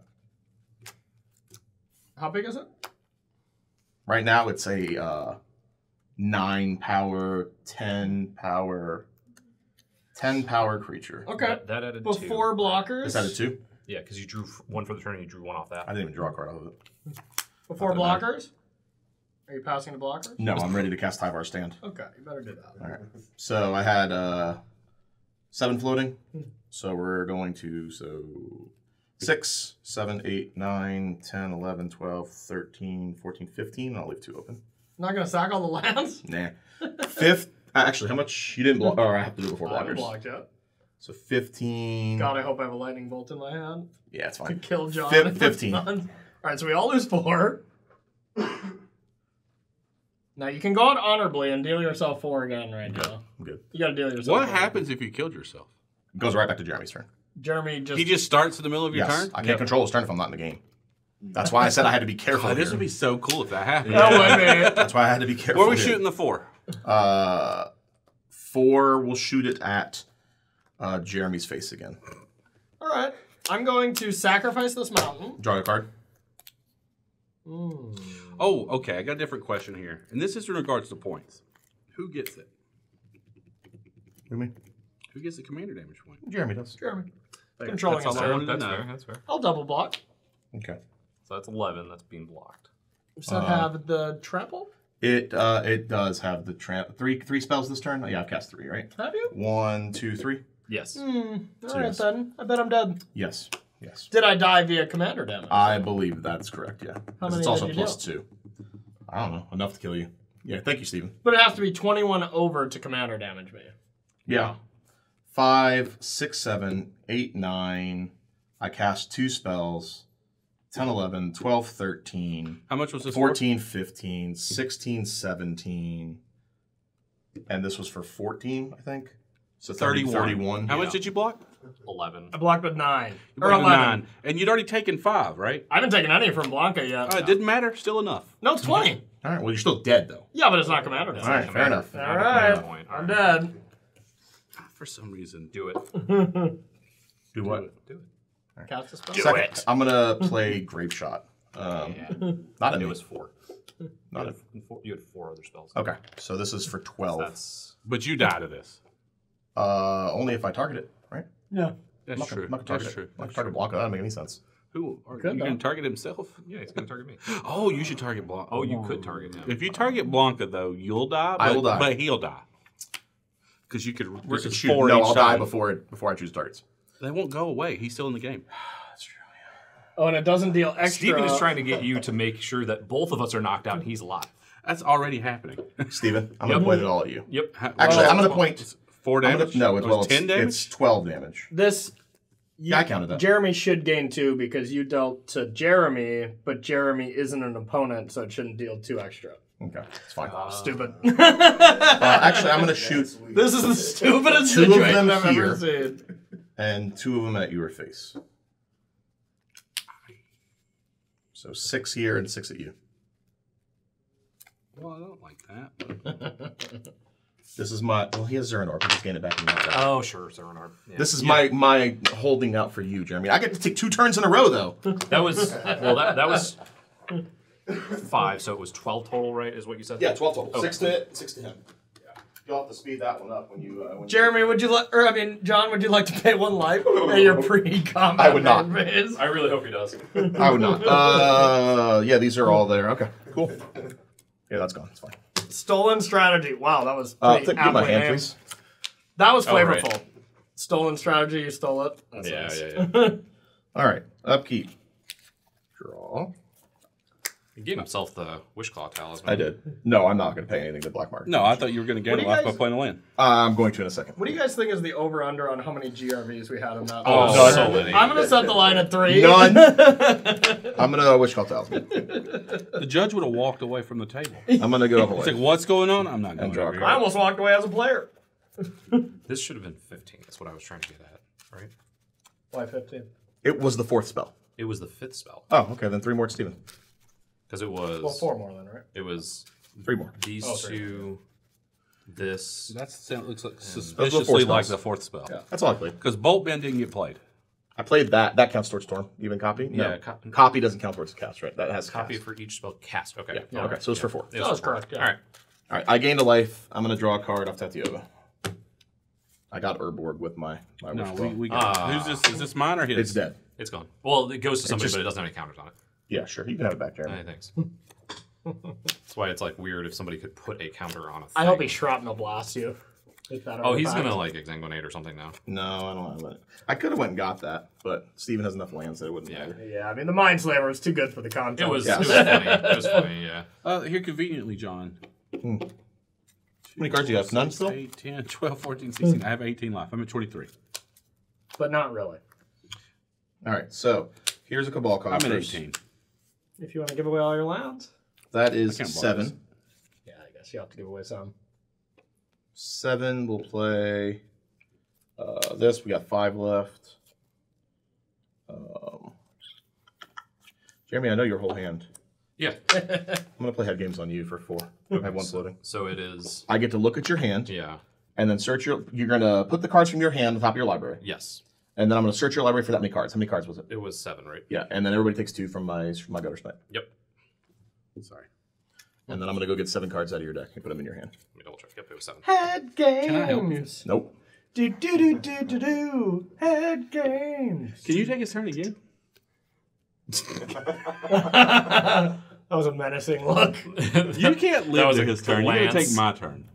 How big is it? Right now it's a uh, 9 power, 10 power, 10 power creature. Okay. That, that added Before two. blockers. Is that a 2? Yeah, because you drew f- one for the turn and you drew one off that. I didn't even draw a card out of it. Before Not that blockers. Are you passing the blockers? No, I'm ready to cast Tyvar Stand. Okay, you better do that. All right. So I had uh, seven floating. So we're going to so six, seven, eight, nine, 10, 11, 12, 13, 14, 15. I'll leave two open. Not gonna sack all the lands. *laughs* Nah. Fifth. Actually, how much you didn't block? Or I have to do it before I blocked yet. So 15. God, I hope I have a lightning bolt in my hand Yeah, it's fine. to fine. kill John. Fif- *laughs* 15. All right, so we all lose four. Now you can go out honorably and deal yourself four again right now. I'm good. You gotta deal yourself. What four. happens if you killed yourself? It Goes right back to Jeremy's turn. Jeremy just. He just starts in the middle of your Yes, turn. I can't control his turn if I'm not in the game. That's why I said I had to be *laughs* careful. Oh, this here. would be so cool if that happened. Wait a minute. *laughs* That's why I had to be careful. Where are we here. shooting the four? Uh, four. We'll shoot it at uh, Jeremy's face again. All right. I'm going to sacrifice this mountain. Draw a card. Oh, okay. I got a different question here, and this is in regards to points. Who gets it? What do? Who gets the commander damage point? Jeremy does. Jeremy. Controlling That's his all I turn. wanted to That's know. fair. That's fair. I'll double block. Okay. So that's 11. That's being blocked. Does that have the trample? It uh, it does have the tramp three three spells this turn. Oh, yeah, I've cast three, right? Have you? One, two, three. Yes. Hmm. All right yes. then. I bet I'm dead. Yes. Yes. Did I die via commander damage? I believe that's correct. Yeah. 'Cause many it's also did you plus two. I don't know enough to kill you. Yeah. Thank you, Steven. but it has to be 21 over to commander damage me. Yeah. Five, six, seven, eight, nine. I cast two spells. 10, 11, 12, 13, How much was this? for? 14, 15, 16, 17. And this was for 14, I think. So 30, 31. 31. How yeah. much did you block? 11. I blocked with nine You or 11. Nine. And you'd already taken five, right? I haven't taken any from Blanka yet. Oh, it didn't matter. Still enough. No, it's 20. All right. Well, you're still dead, though. Yeah, but it's not commander damage. All right. Fair enough. All right. Not a right. I'm dead. For some reason. Do it. *laughs* Do what? Do it. Cast a spell. Second, I'm going to play Grapeshot. Um, Yeah. *laughs* Not a It me. was four. You Not had, a, four. you had four other spells. okay. So this is for 12. That's But you died to this. Uh, only if I target it, right? Yeah. That's I'm not gonna- true. I'm not gonna target That's it. true. I'm not gonna target Blanka. That doesn't make any sense. Who are Good, you though. going to target himself? yeah. He's gonna target me. Oh, you should target Blanka. Oh, you could target him. If you target Blanka, though, you'll die. I will die. but he'll die. Because you could. We could shoot. four No, each I'll die time. before it, before I choose darts. They won't go away. He's still in the game. *sighs* Oh, and it doesn't deal extra. Steven is trying to get you to make sure that both of us are knocked out and he's alive. That's already happening. *laughs* Steven, I'm gonna point it all at you. Yep. Actually, Well, I'm gonna point. Four I'm damage. gonna, no, it's well, it's, ten damage. it's 12 damage. This. Yeah, I counted that. Jeremy should gain two because you dealt to Jeremy, but Jeremy isn't an opponent, so it shouldn't deal two extra. Okay, it's fine. Stupid. *laughs* Uh, actually, I'm gonna shoot this is the stupidest Two of situation them I've here. ever seen. and two of them at your face. So six here and six at you. well, I don't like that. *laughs* This is my. Well, he has Zerandor, but he's getting it back in that guy. Oh, sure, Serenard. Yeah. This is my my holding out for you, Jeremy. I get to take two turns in a row though. that was well. That that was five, so it was twelve total, right? Is what you said? Yeah, twelve total. Six to six to him. Yeah, you'll have to speed that one up when you. Uh, when Jeremy, would you like, or I mean, John, would you like to pay one life *laughs* at your pre-combat? I would not. *laughs* phase? I really hope he does. I would not. *laughs* Uh, yeah, these are all there. Okay, cool. Yeah, that's gone. It's fine. Stolen strategy. Wow, that was Uh, pretty take, give my aptly hand, named. please. That was Oh, right. flavorful. Stolen strategy. You stole it. That's yeah, nice. yeah, yeah. All right, upkeep. Draw. He gave himself the Wishclaw talisman. I did. No, I'm not going to pay anything to Black Mark. No, I thought you were going to What gain do a you life by guys- playing a land. Uh, I'm going to in a second. What do you guys think is the over/under on how many GRVs we had in that? Oh, list? So many. I'm gonna set the line at three. None. *laughs* I'm gonna Wishclaw Talisman. The judge would have walked away from the table. I'm gonna go up a It's like, life. what's going on? I'm not going to draw a over card. I almost walked away as a player. *laughs* This should have been fifteen. That's what I was trying to get at. Right? Why 15? It was the fourth spell. It was the fifth spell Oh, okay. Then three more to Steven. Because it was. Well, four more then, right? It was Three more. these Oh, three. two. This. That sound- looks like suspiciously like spells. the fourth spell. Yeah. That's all I played. Because Bolt Bend didn't get played. I played that. That counts towards Storm. Even copy? No. Yeah, co- copy doesn't count towards cast, right? That has Copy cast. for each spell cast. Okay. Yeah. Okay. So it's for four. It That was four. correct, yeah. All right. All right. I gained a life. I'm gonna draw a card off Tatyova. I got Urborg with my my No, wish we, claw. we got Ah. Who's this? Is this mine or his? It's dead. It's gone. Well, it goes to somebody, just- but it doesn't have any counters on it. Yeah, sure. You can have it back, Jeremy. Hey, thanks. That's why it's like weird if somebody could put a counter on a thing. I hope he shrapnel blasts you. With that Oh, he's artifact. gonna like exsanguinate or something now. No, I don't have it. I could have went and got that, but Steven has enough lands that it wouldn't Yeah. matter. Yeah, I mean the Mindslaver was too good for the content. It was. Yeah. It was funny. It was funny. Yeah. *laughs* Uh, here conveniently, John. How many cards do you have? None still? 8, 10, 12, 14, 16. I have 18 left. I'm at 23. but not really. All right. So here's a Cabal card. I'm at first. 18. If you want to give away all your lands. That is I can't block seven. this. Yeah, guess you have to give away some. Seven We'll play uh, this. We got five left. Um, Jeremy, I know your whole hand. Yeah. I'm gonna play head games on you for four. I have one floating. So it is. I get to look at your hand Yeah. and then search your. You're gonna put the cards from your hand on top of your library, Yes. And then I'm gonna search your library for that many cards. How many cards was it? It was seven, right? Yeah, and then everybody takes two from my from my Guttersnipe, Yep. Sorry. and then I'm gonna go get seven cards out of your deck and put them in your hand. Let me double check. Yep, it was seven. Head games. Nope. Do do do do do do. Head games. Can you take his turn again? *laughs* that was a menacing look. *laughs* You can't leave. That was to a his turn. You're gonna glance. take my turn.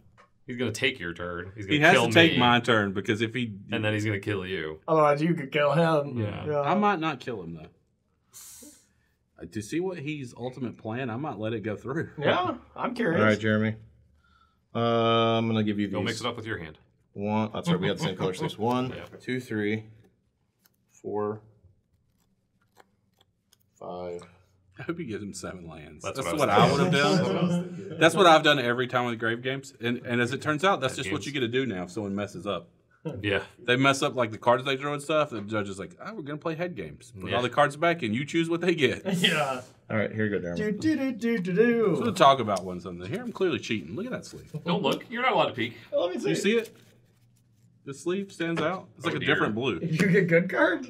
He's gonna take your turn. He's gonna He has kill to take me, my turn because if he, and then he's gonna kill you. Otherwise, you could kill him. Yeah. I might not kill him though. Uh, To see what he's ultimate plan, I might let it go through. *laughs* Yeah, I'm curious. All right, Jeremy. Uh, I'm gonna give you these. Go mix it up with your hand. One. That's right. We had the same color sticks. *laughs* One, Yeah. two, three, four, five. I hope you give him seven lands. That's That's, what *laughs* what, I I would have done. That's what I've done every time with grave games. And and as it turns out, that's just what you get to do now if someone messes up. *laughs* Yeah. They mess up like the cards they draw and stuff. The judge is like, "Oh, we're gonna play head games. Put Yeah. all the cards back, and you choose what they get." *laughs* Yeah. All right, here you go, Darren. Do Jeremy. do do do do We're do. gonna talk about one something. Here, I'm clearly cheating. Look at that sleeve. Don't look. You're not allowed to peek. Let me see. You see it? The sleeve stands out. It's like Oh, a dear. different blue. Did you get good cards?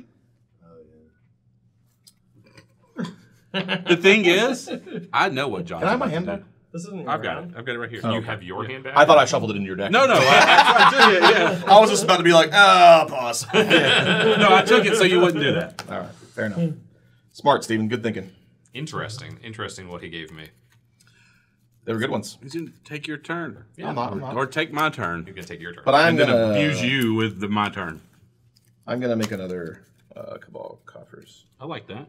The thing is, I know what John's Can I have my about hand to back? do. This isn't. I've got round. it. I've got it right here. You have your hand back. I thought I shuffled it into your deck. No, no, I, *laughs* I, I took it. Yeah, I was just about to be like, ah, pause. *laughs* no, I took it so you wouldn't do that. All right, fair enough. Smart, Steven. Good thinking. Interesting. Interesting what he gave me. They were good ones. He's gonna take your turn, I'm not, I'm not. or take my turn, He's gonna take your turn. But I'm and then gonna abuse you with the my turn. I'm gonna make another uh, cabal coffers, I like that.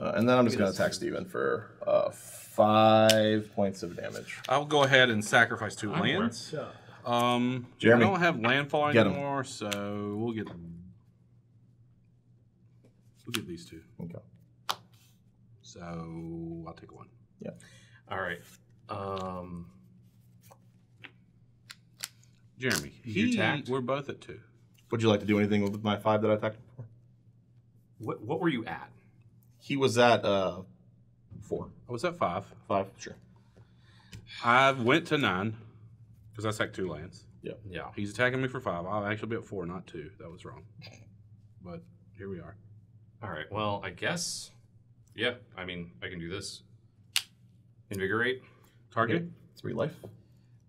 Uh, and then I'm just gonna attack Steven for uh, five points of damage. I'll go ahead and sacrifice 2 I'm aware. lands. Yeah. Um, Jeremy, I don't have landfall get 'em. anymore, so we'll get we'll get these two. Okay. So I'll take one. Yeah. All right. Um. Jeremy, You he, attacked? we're both at two. Would you like to do anything with my five that I attacked before? What What were you at? He was at uh, four, I was at five. five, sure. I went to nine because I sacked two lands. Yeah. Yeah. He's attacking me for five. I'll actually be at four, not two. That was wrong. But here we are. All right. Well, I guess. Yeah. I mean, I can do this. Invigorate. Target. Three life.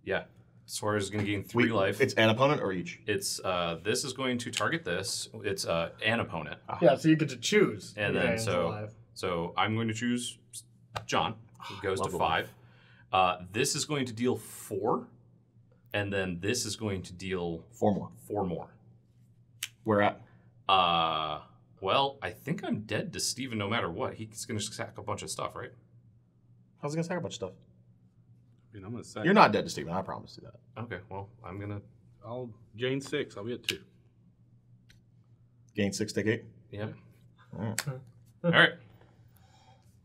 Yeah. Suarez is going to gain three We- life. It's an opponent or each. It's uh, this is going to target this. It's uh, an opponent, Yeah, so you get to choose. and your then so alive. so I'm going to choose John. He goes to five. Uh, this is going to deal four, and then this is going to deal Four more. four more. Where at? Uh, well, I think I'm dead to Steven no matter what. He's going to sack a bunch of stuff, right? How's he gonna sack a bunch of stuff? I mean, I'm gonna sack. You're not dead to Stephen. I promise you that. Okay. Well, I'm gonna. I'll gain six. I'll be at two. Gain six, take eight. Yep. Mm. All right.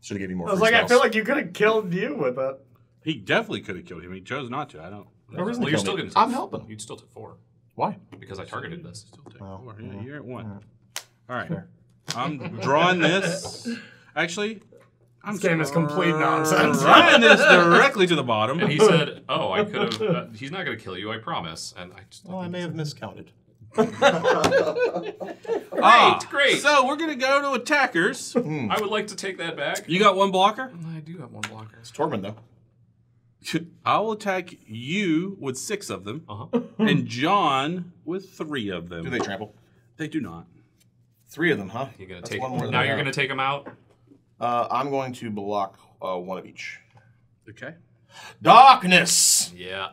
Should have given you more. I was free like, I spells. feel like you could have killed you with it. He definitely could have killed him. He chose not to. I don't. No reason Well, you're kill still me. going to. I'm helping. You'd still take four Why? because I targeted this. Still take Oh, four. Yeah, you're at one. All right. Fair. I'm drawing this. Actually, I'm This game *laughs* is complete nonsense. Drawing this directly to the bottom. And he said, "Oh, I could have. Uh, he's not going to kill you. I promise." And I just. Oh, I may have miscounted. *laughs* Ah, great. So we're gonna go to attackers. I would like to take that back. You got one blocker. I do have one blocker. It's Tormund though. *laughs* I will attack you with six of them, Uh huh. and John with three of them. Do they trample? They do not. Three of them, huh? You're gonna That's take. one more Now you're gonna take them out. Uh, I'm going to block uh, one of each. Okay. Darkness. Yeah.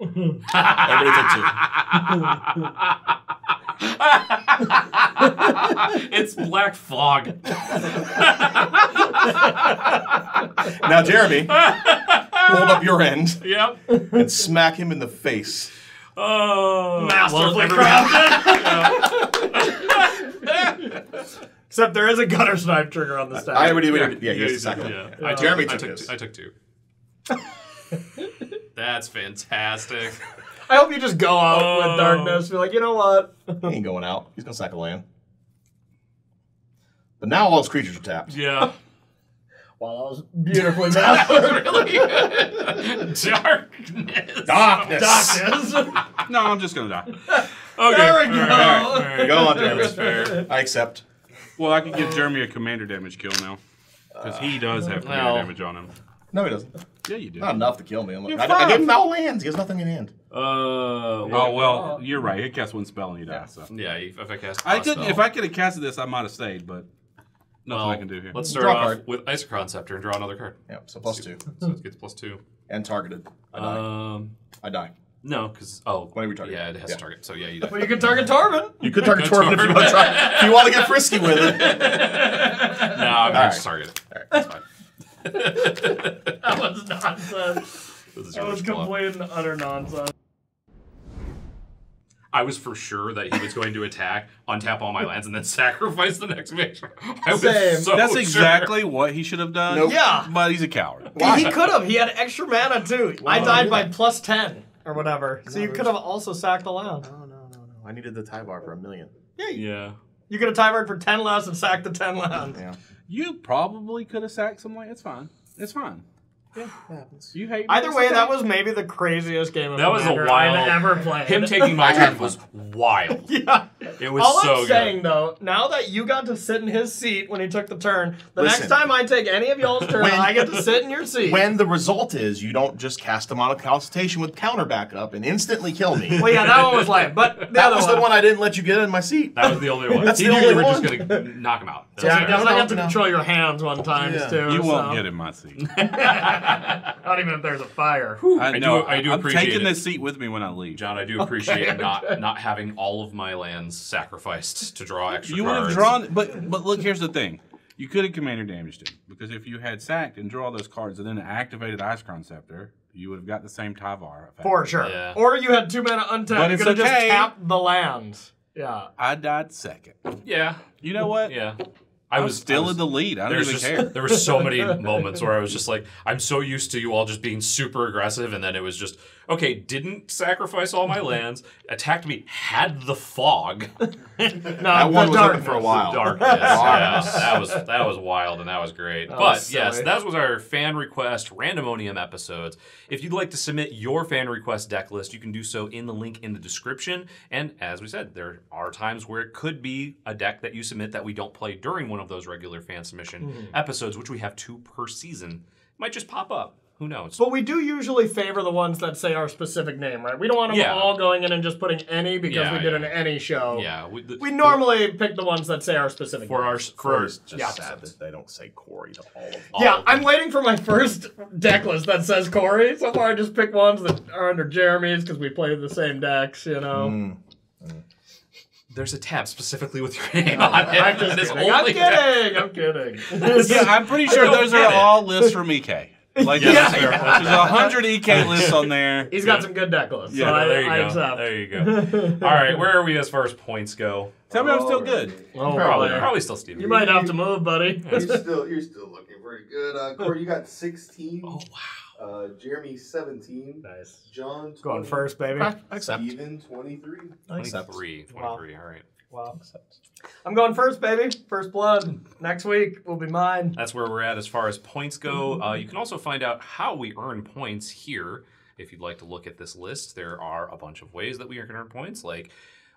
Everybody take two. *laughs* it's black fog. *laughs* Now, Jeremy, hold up your end yep. and smack him in the face. Oh. Masterfully well, crafted. *laughs* Except there is a Guttersnipe trigger on the stack. I already, Yeah, yeah, yeah, he has to sack him. yeah. Jeremy um, I took took. his. I took two. *laughs* That's fantastic. I hope you just go out Oh. with darkness. Be like, you know what? He ain't going out. He's gonna sack a land. But now all his creatures are tapped. yeah. *laughs* Wow, that was beautifully mapped. *laughs* really? Darkness. Darkness. Darkness. No, I'm just gonna die. Okay. There we go. right, all right. Go on, Jeremy. I accept. Well, I can give Jeremy a commander damage kill now. Because he does have commander well. damage on him. No, he doesn't. Yeah, you do. Not enough to kill me. I'm like, You're I, I fine. gave him no lands. He has nothing in hand. Uh, Oh well, you're right. He cast one spell and he dies. So. yeah. If if I cast, I a couldn't. spell. If I could have casted this, I might have stayed, but nothing well, I can do here. Let's start Draw a off card. with Isochron Scepter and draw another card. Yeah, so plus two. So it gets plus two. And targeted. I die. Um, I die. No, because oh, Why are we target. yeah, it has Yeah. to target. So yeah, you die. But you can target Torbran. You could target Good if you want to try. If you want to get frisky with it. *laughs* no, I'm gonna Alright. just target it. That's fine. *laughs* That was nonsense. This is That your was rich bluff. complete and utter nonsense. I was for sure that he was going to attack, untap all my lands, and then *laughs* sacrifice the next major. I was Same. so That's sure. exactly what he should have done. Nope. Yeah. But he's a coward. He could have. He had extra mana too. I died do by plus ten or whatever. So you could have also sacked the land. No, no, no, no. I needed the Tyvar for a million. Yeah. You could have timered for ten less and sacked the ten land. Yeah. You probably could have sacked some land. It's fine. It's fine. Yeah, happens. You hate Either way, that was maybe the craziest game of That was a wild- I've ever played. Him taking my turn was *laughs* wild. yeah. It was All so I'm good. saying though, now that you got to sit in his seat when he took the turn, the Listen. next time I take any of y'all's turn, When- I get to sit in your *laughs* seat. When the result is you don't just cast him on a consultation with counter backup and instantly kill me. well, yeah, that one was lame, but the that other was one, the one I didn't let you get in my seat. That was the only *laughs* one. That's he the knew only you were just gonna knock him out. That's Yeah, fair. because I got to No, no. control your hands one times Yeah. too. You won't so. get in my seat. *laughs* Not even if there's a fire. I do- know. I do I'm appreciate taking it. this seat with me when I leave. John, I do appreciate not not having all of my lands sacrificed to draw extra You would have drawn, but but look, here's the thing. You could have commander damaged him because if you had sacked and draw those cards and then activated Isochron Scepter, you would have got the same Tyvar effect. For sure. Yeah. Or you had two mana untapped. But you could have just okay. tapped the land. Yeah. I died second. Yeah, You know what? yeah. I was still I was, in the lead. I don't even just care. there were so many *laughs* moments where I was just like, I'm so used to you all just being super aggressive, and then it was just okay. Didn't sacrifice all my lands, attacked me, had the fog, No, *laughs* That one was open for a while. darkness. yeah, that was that was wild and that was great. That but was yes, that was our fan request Fandamonium episodes. If you'd like to submit your fan request deck list, you can do so in the link in the description. And as we said, there are times where it could be a deck that you submit that we don't play during one of those regular fan submission Hmm. episodes, which we have two per season. Might just pop up. Who knows? But we do usually favor the ones that say our specific name, right? We don't want them Yeah. all going in and just putting any because Yeah, we did yeah. an any show. yeah, we, the, We normally pick the ones that say our specific for name. our for our It's just Yeah. sad that they don't say Corey to all of them. Yeah, I'm waiting for my first deck list that says Corey. So far, I just picked ones that are under Jeremy's because we play the same decks, you know. Mm. there's a tab specifically with your *laughs* name on it. I'm just kidding. I'm only- kidding. *laughs* I'm kidding. yeah, I'm pretty sure those are it. all lists from EK. Like Yeah. there's, there's a hundred EK *laughs* lists on there. He's got some good deck lists. Yeah, so I, there you I go. accept. There you go. *laughs* All right, where are we as far as points go? Tell me I'm still good. Oh, Probably, boy. probably still Steven. You might have to move, buddy. You're *laughs* still you're still looking pretty good. Uh, Corey, you got 16. Oh wow. Uh, Jeremy 17. Nice. John 20, Going first, baby. Accept. Steven 23. Accept. 23, 23, Wow. all right. Wow. I'm going first, baby. First blood. Next week will be mine. That's where we're at as far as points go. Uh, you can also find out how we earn points here. If you'd like to look at this list, there are a bunch of ways that we can earn points. Like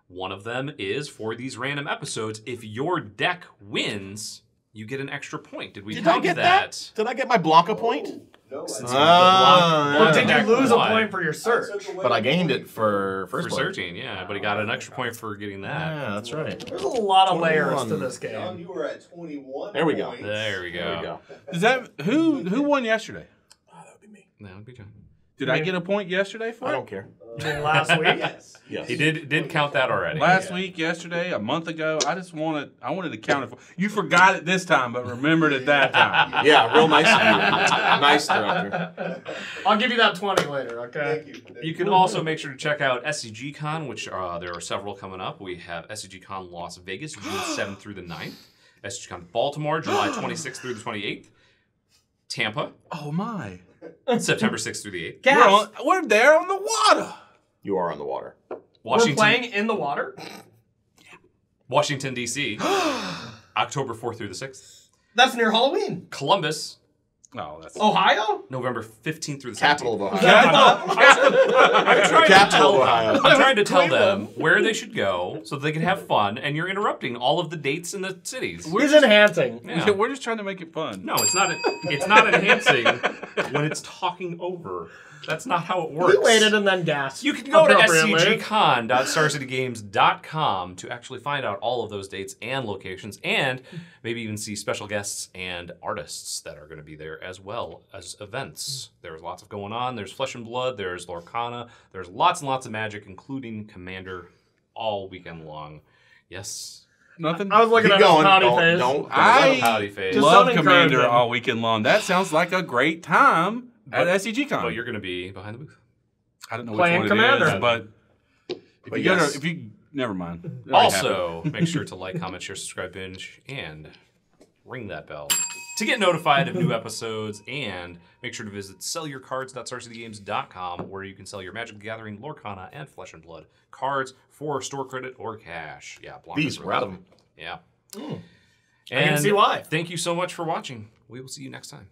one of them is for these random episodes. If your deck wins, you get an extra point. Did we Did tell I get that? that? Did I get my Blanca point? No, I Since didn't. Ah, Well, did you lose a won. point for your search? But I gained it for For first blood. searching, yeah, but he got an extra point for getting that. Yeah, that's right. There's a lot of layers to 21. this John, game. you were at 21. There we go. points. There we go. There we go. Is that who who won yesterday? that would be me. No, that would be John. Did I get a point yesterday for I it? don't care. You mean last week? *laughs* Yes. Yes. He did did count that already. Last week, yesterday, a month ago. I just wanted I wanted to count it for you. Forgot it this time, but remembered it that time. *laughs* Yeah, real nice of you. nice director. I'll give you that 20 later, okay? Thank you. Thank You can also make sure to check out SCG Con, which uh, there are several coming up. We have SCG Con Las Vegas, June *gasps* 7th through the 9th. SCG Con Baltimore, July *gasps* 26th through the 28th. Tampa, Oh my! September 6th through the 8th. Gas. We're, on, we're there on the water. You are on the water. We're Washington, playing in the water. Washington D.C. *gasps* October 4th through the 6th. That's near Halloween. Columbus, Oh, that's Ohio. November 15th through the 17th. Capital of *laughs* Ohio. I'm trying to Capital tell of Ohio. them. I'm trying to tell them where they should go so they can have fun, and you're interrupting all of the dates in the cities. He's enhancing. Yeah. We're just trying to make it fun. No, it's not. It's not enhancing when it's talking over. That's not how it works. He waited and then gasped. You can go to appropriately. scgcon.starcitygames.com to actually find out all of those dates and locations, and maybe even see special guests and artists that are going to be there as well as events. There's lots of going on. There's Flesh and Blood. There's Lorcana. There's lots and lots of magic, including Commander, all weekend long. Yes, Nothing. I was looking Keep at his going. pouty Don't, face. don't, don't. I howdy face. Love Commander all weekend long. That sounds like a great time at SCG Con. But you're going to be behind the booth. I don't know Playing which one it is, Commander. but if But you go yes. to, if you never mind. It. Also, make sure to like, comment, share, subscribe, binge, and ring that bell to get notified of new episodes. And make sure to visit sellyourcards.starcitygames.com where you can sell your Magic the Gathering, Lorcana, and Flesh and Blood cards for store credit or cash. Yeah, block These, is we're out of them. Yeah. I can see why. Thank you so much for watching. We will see you next time.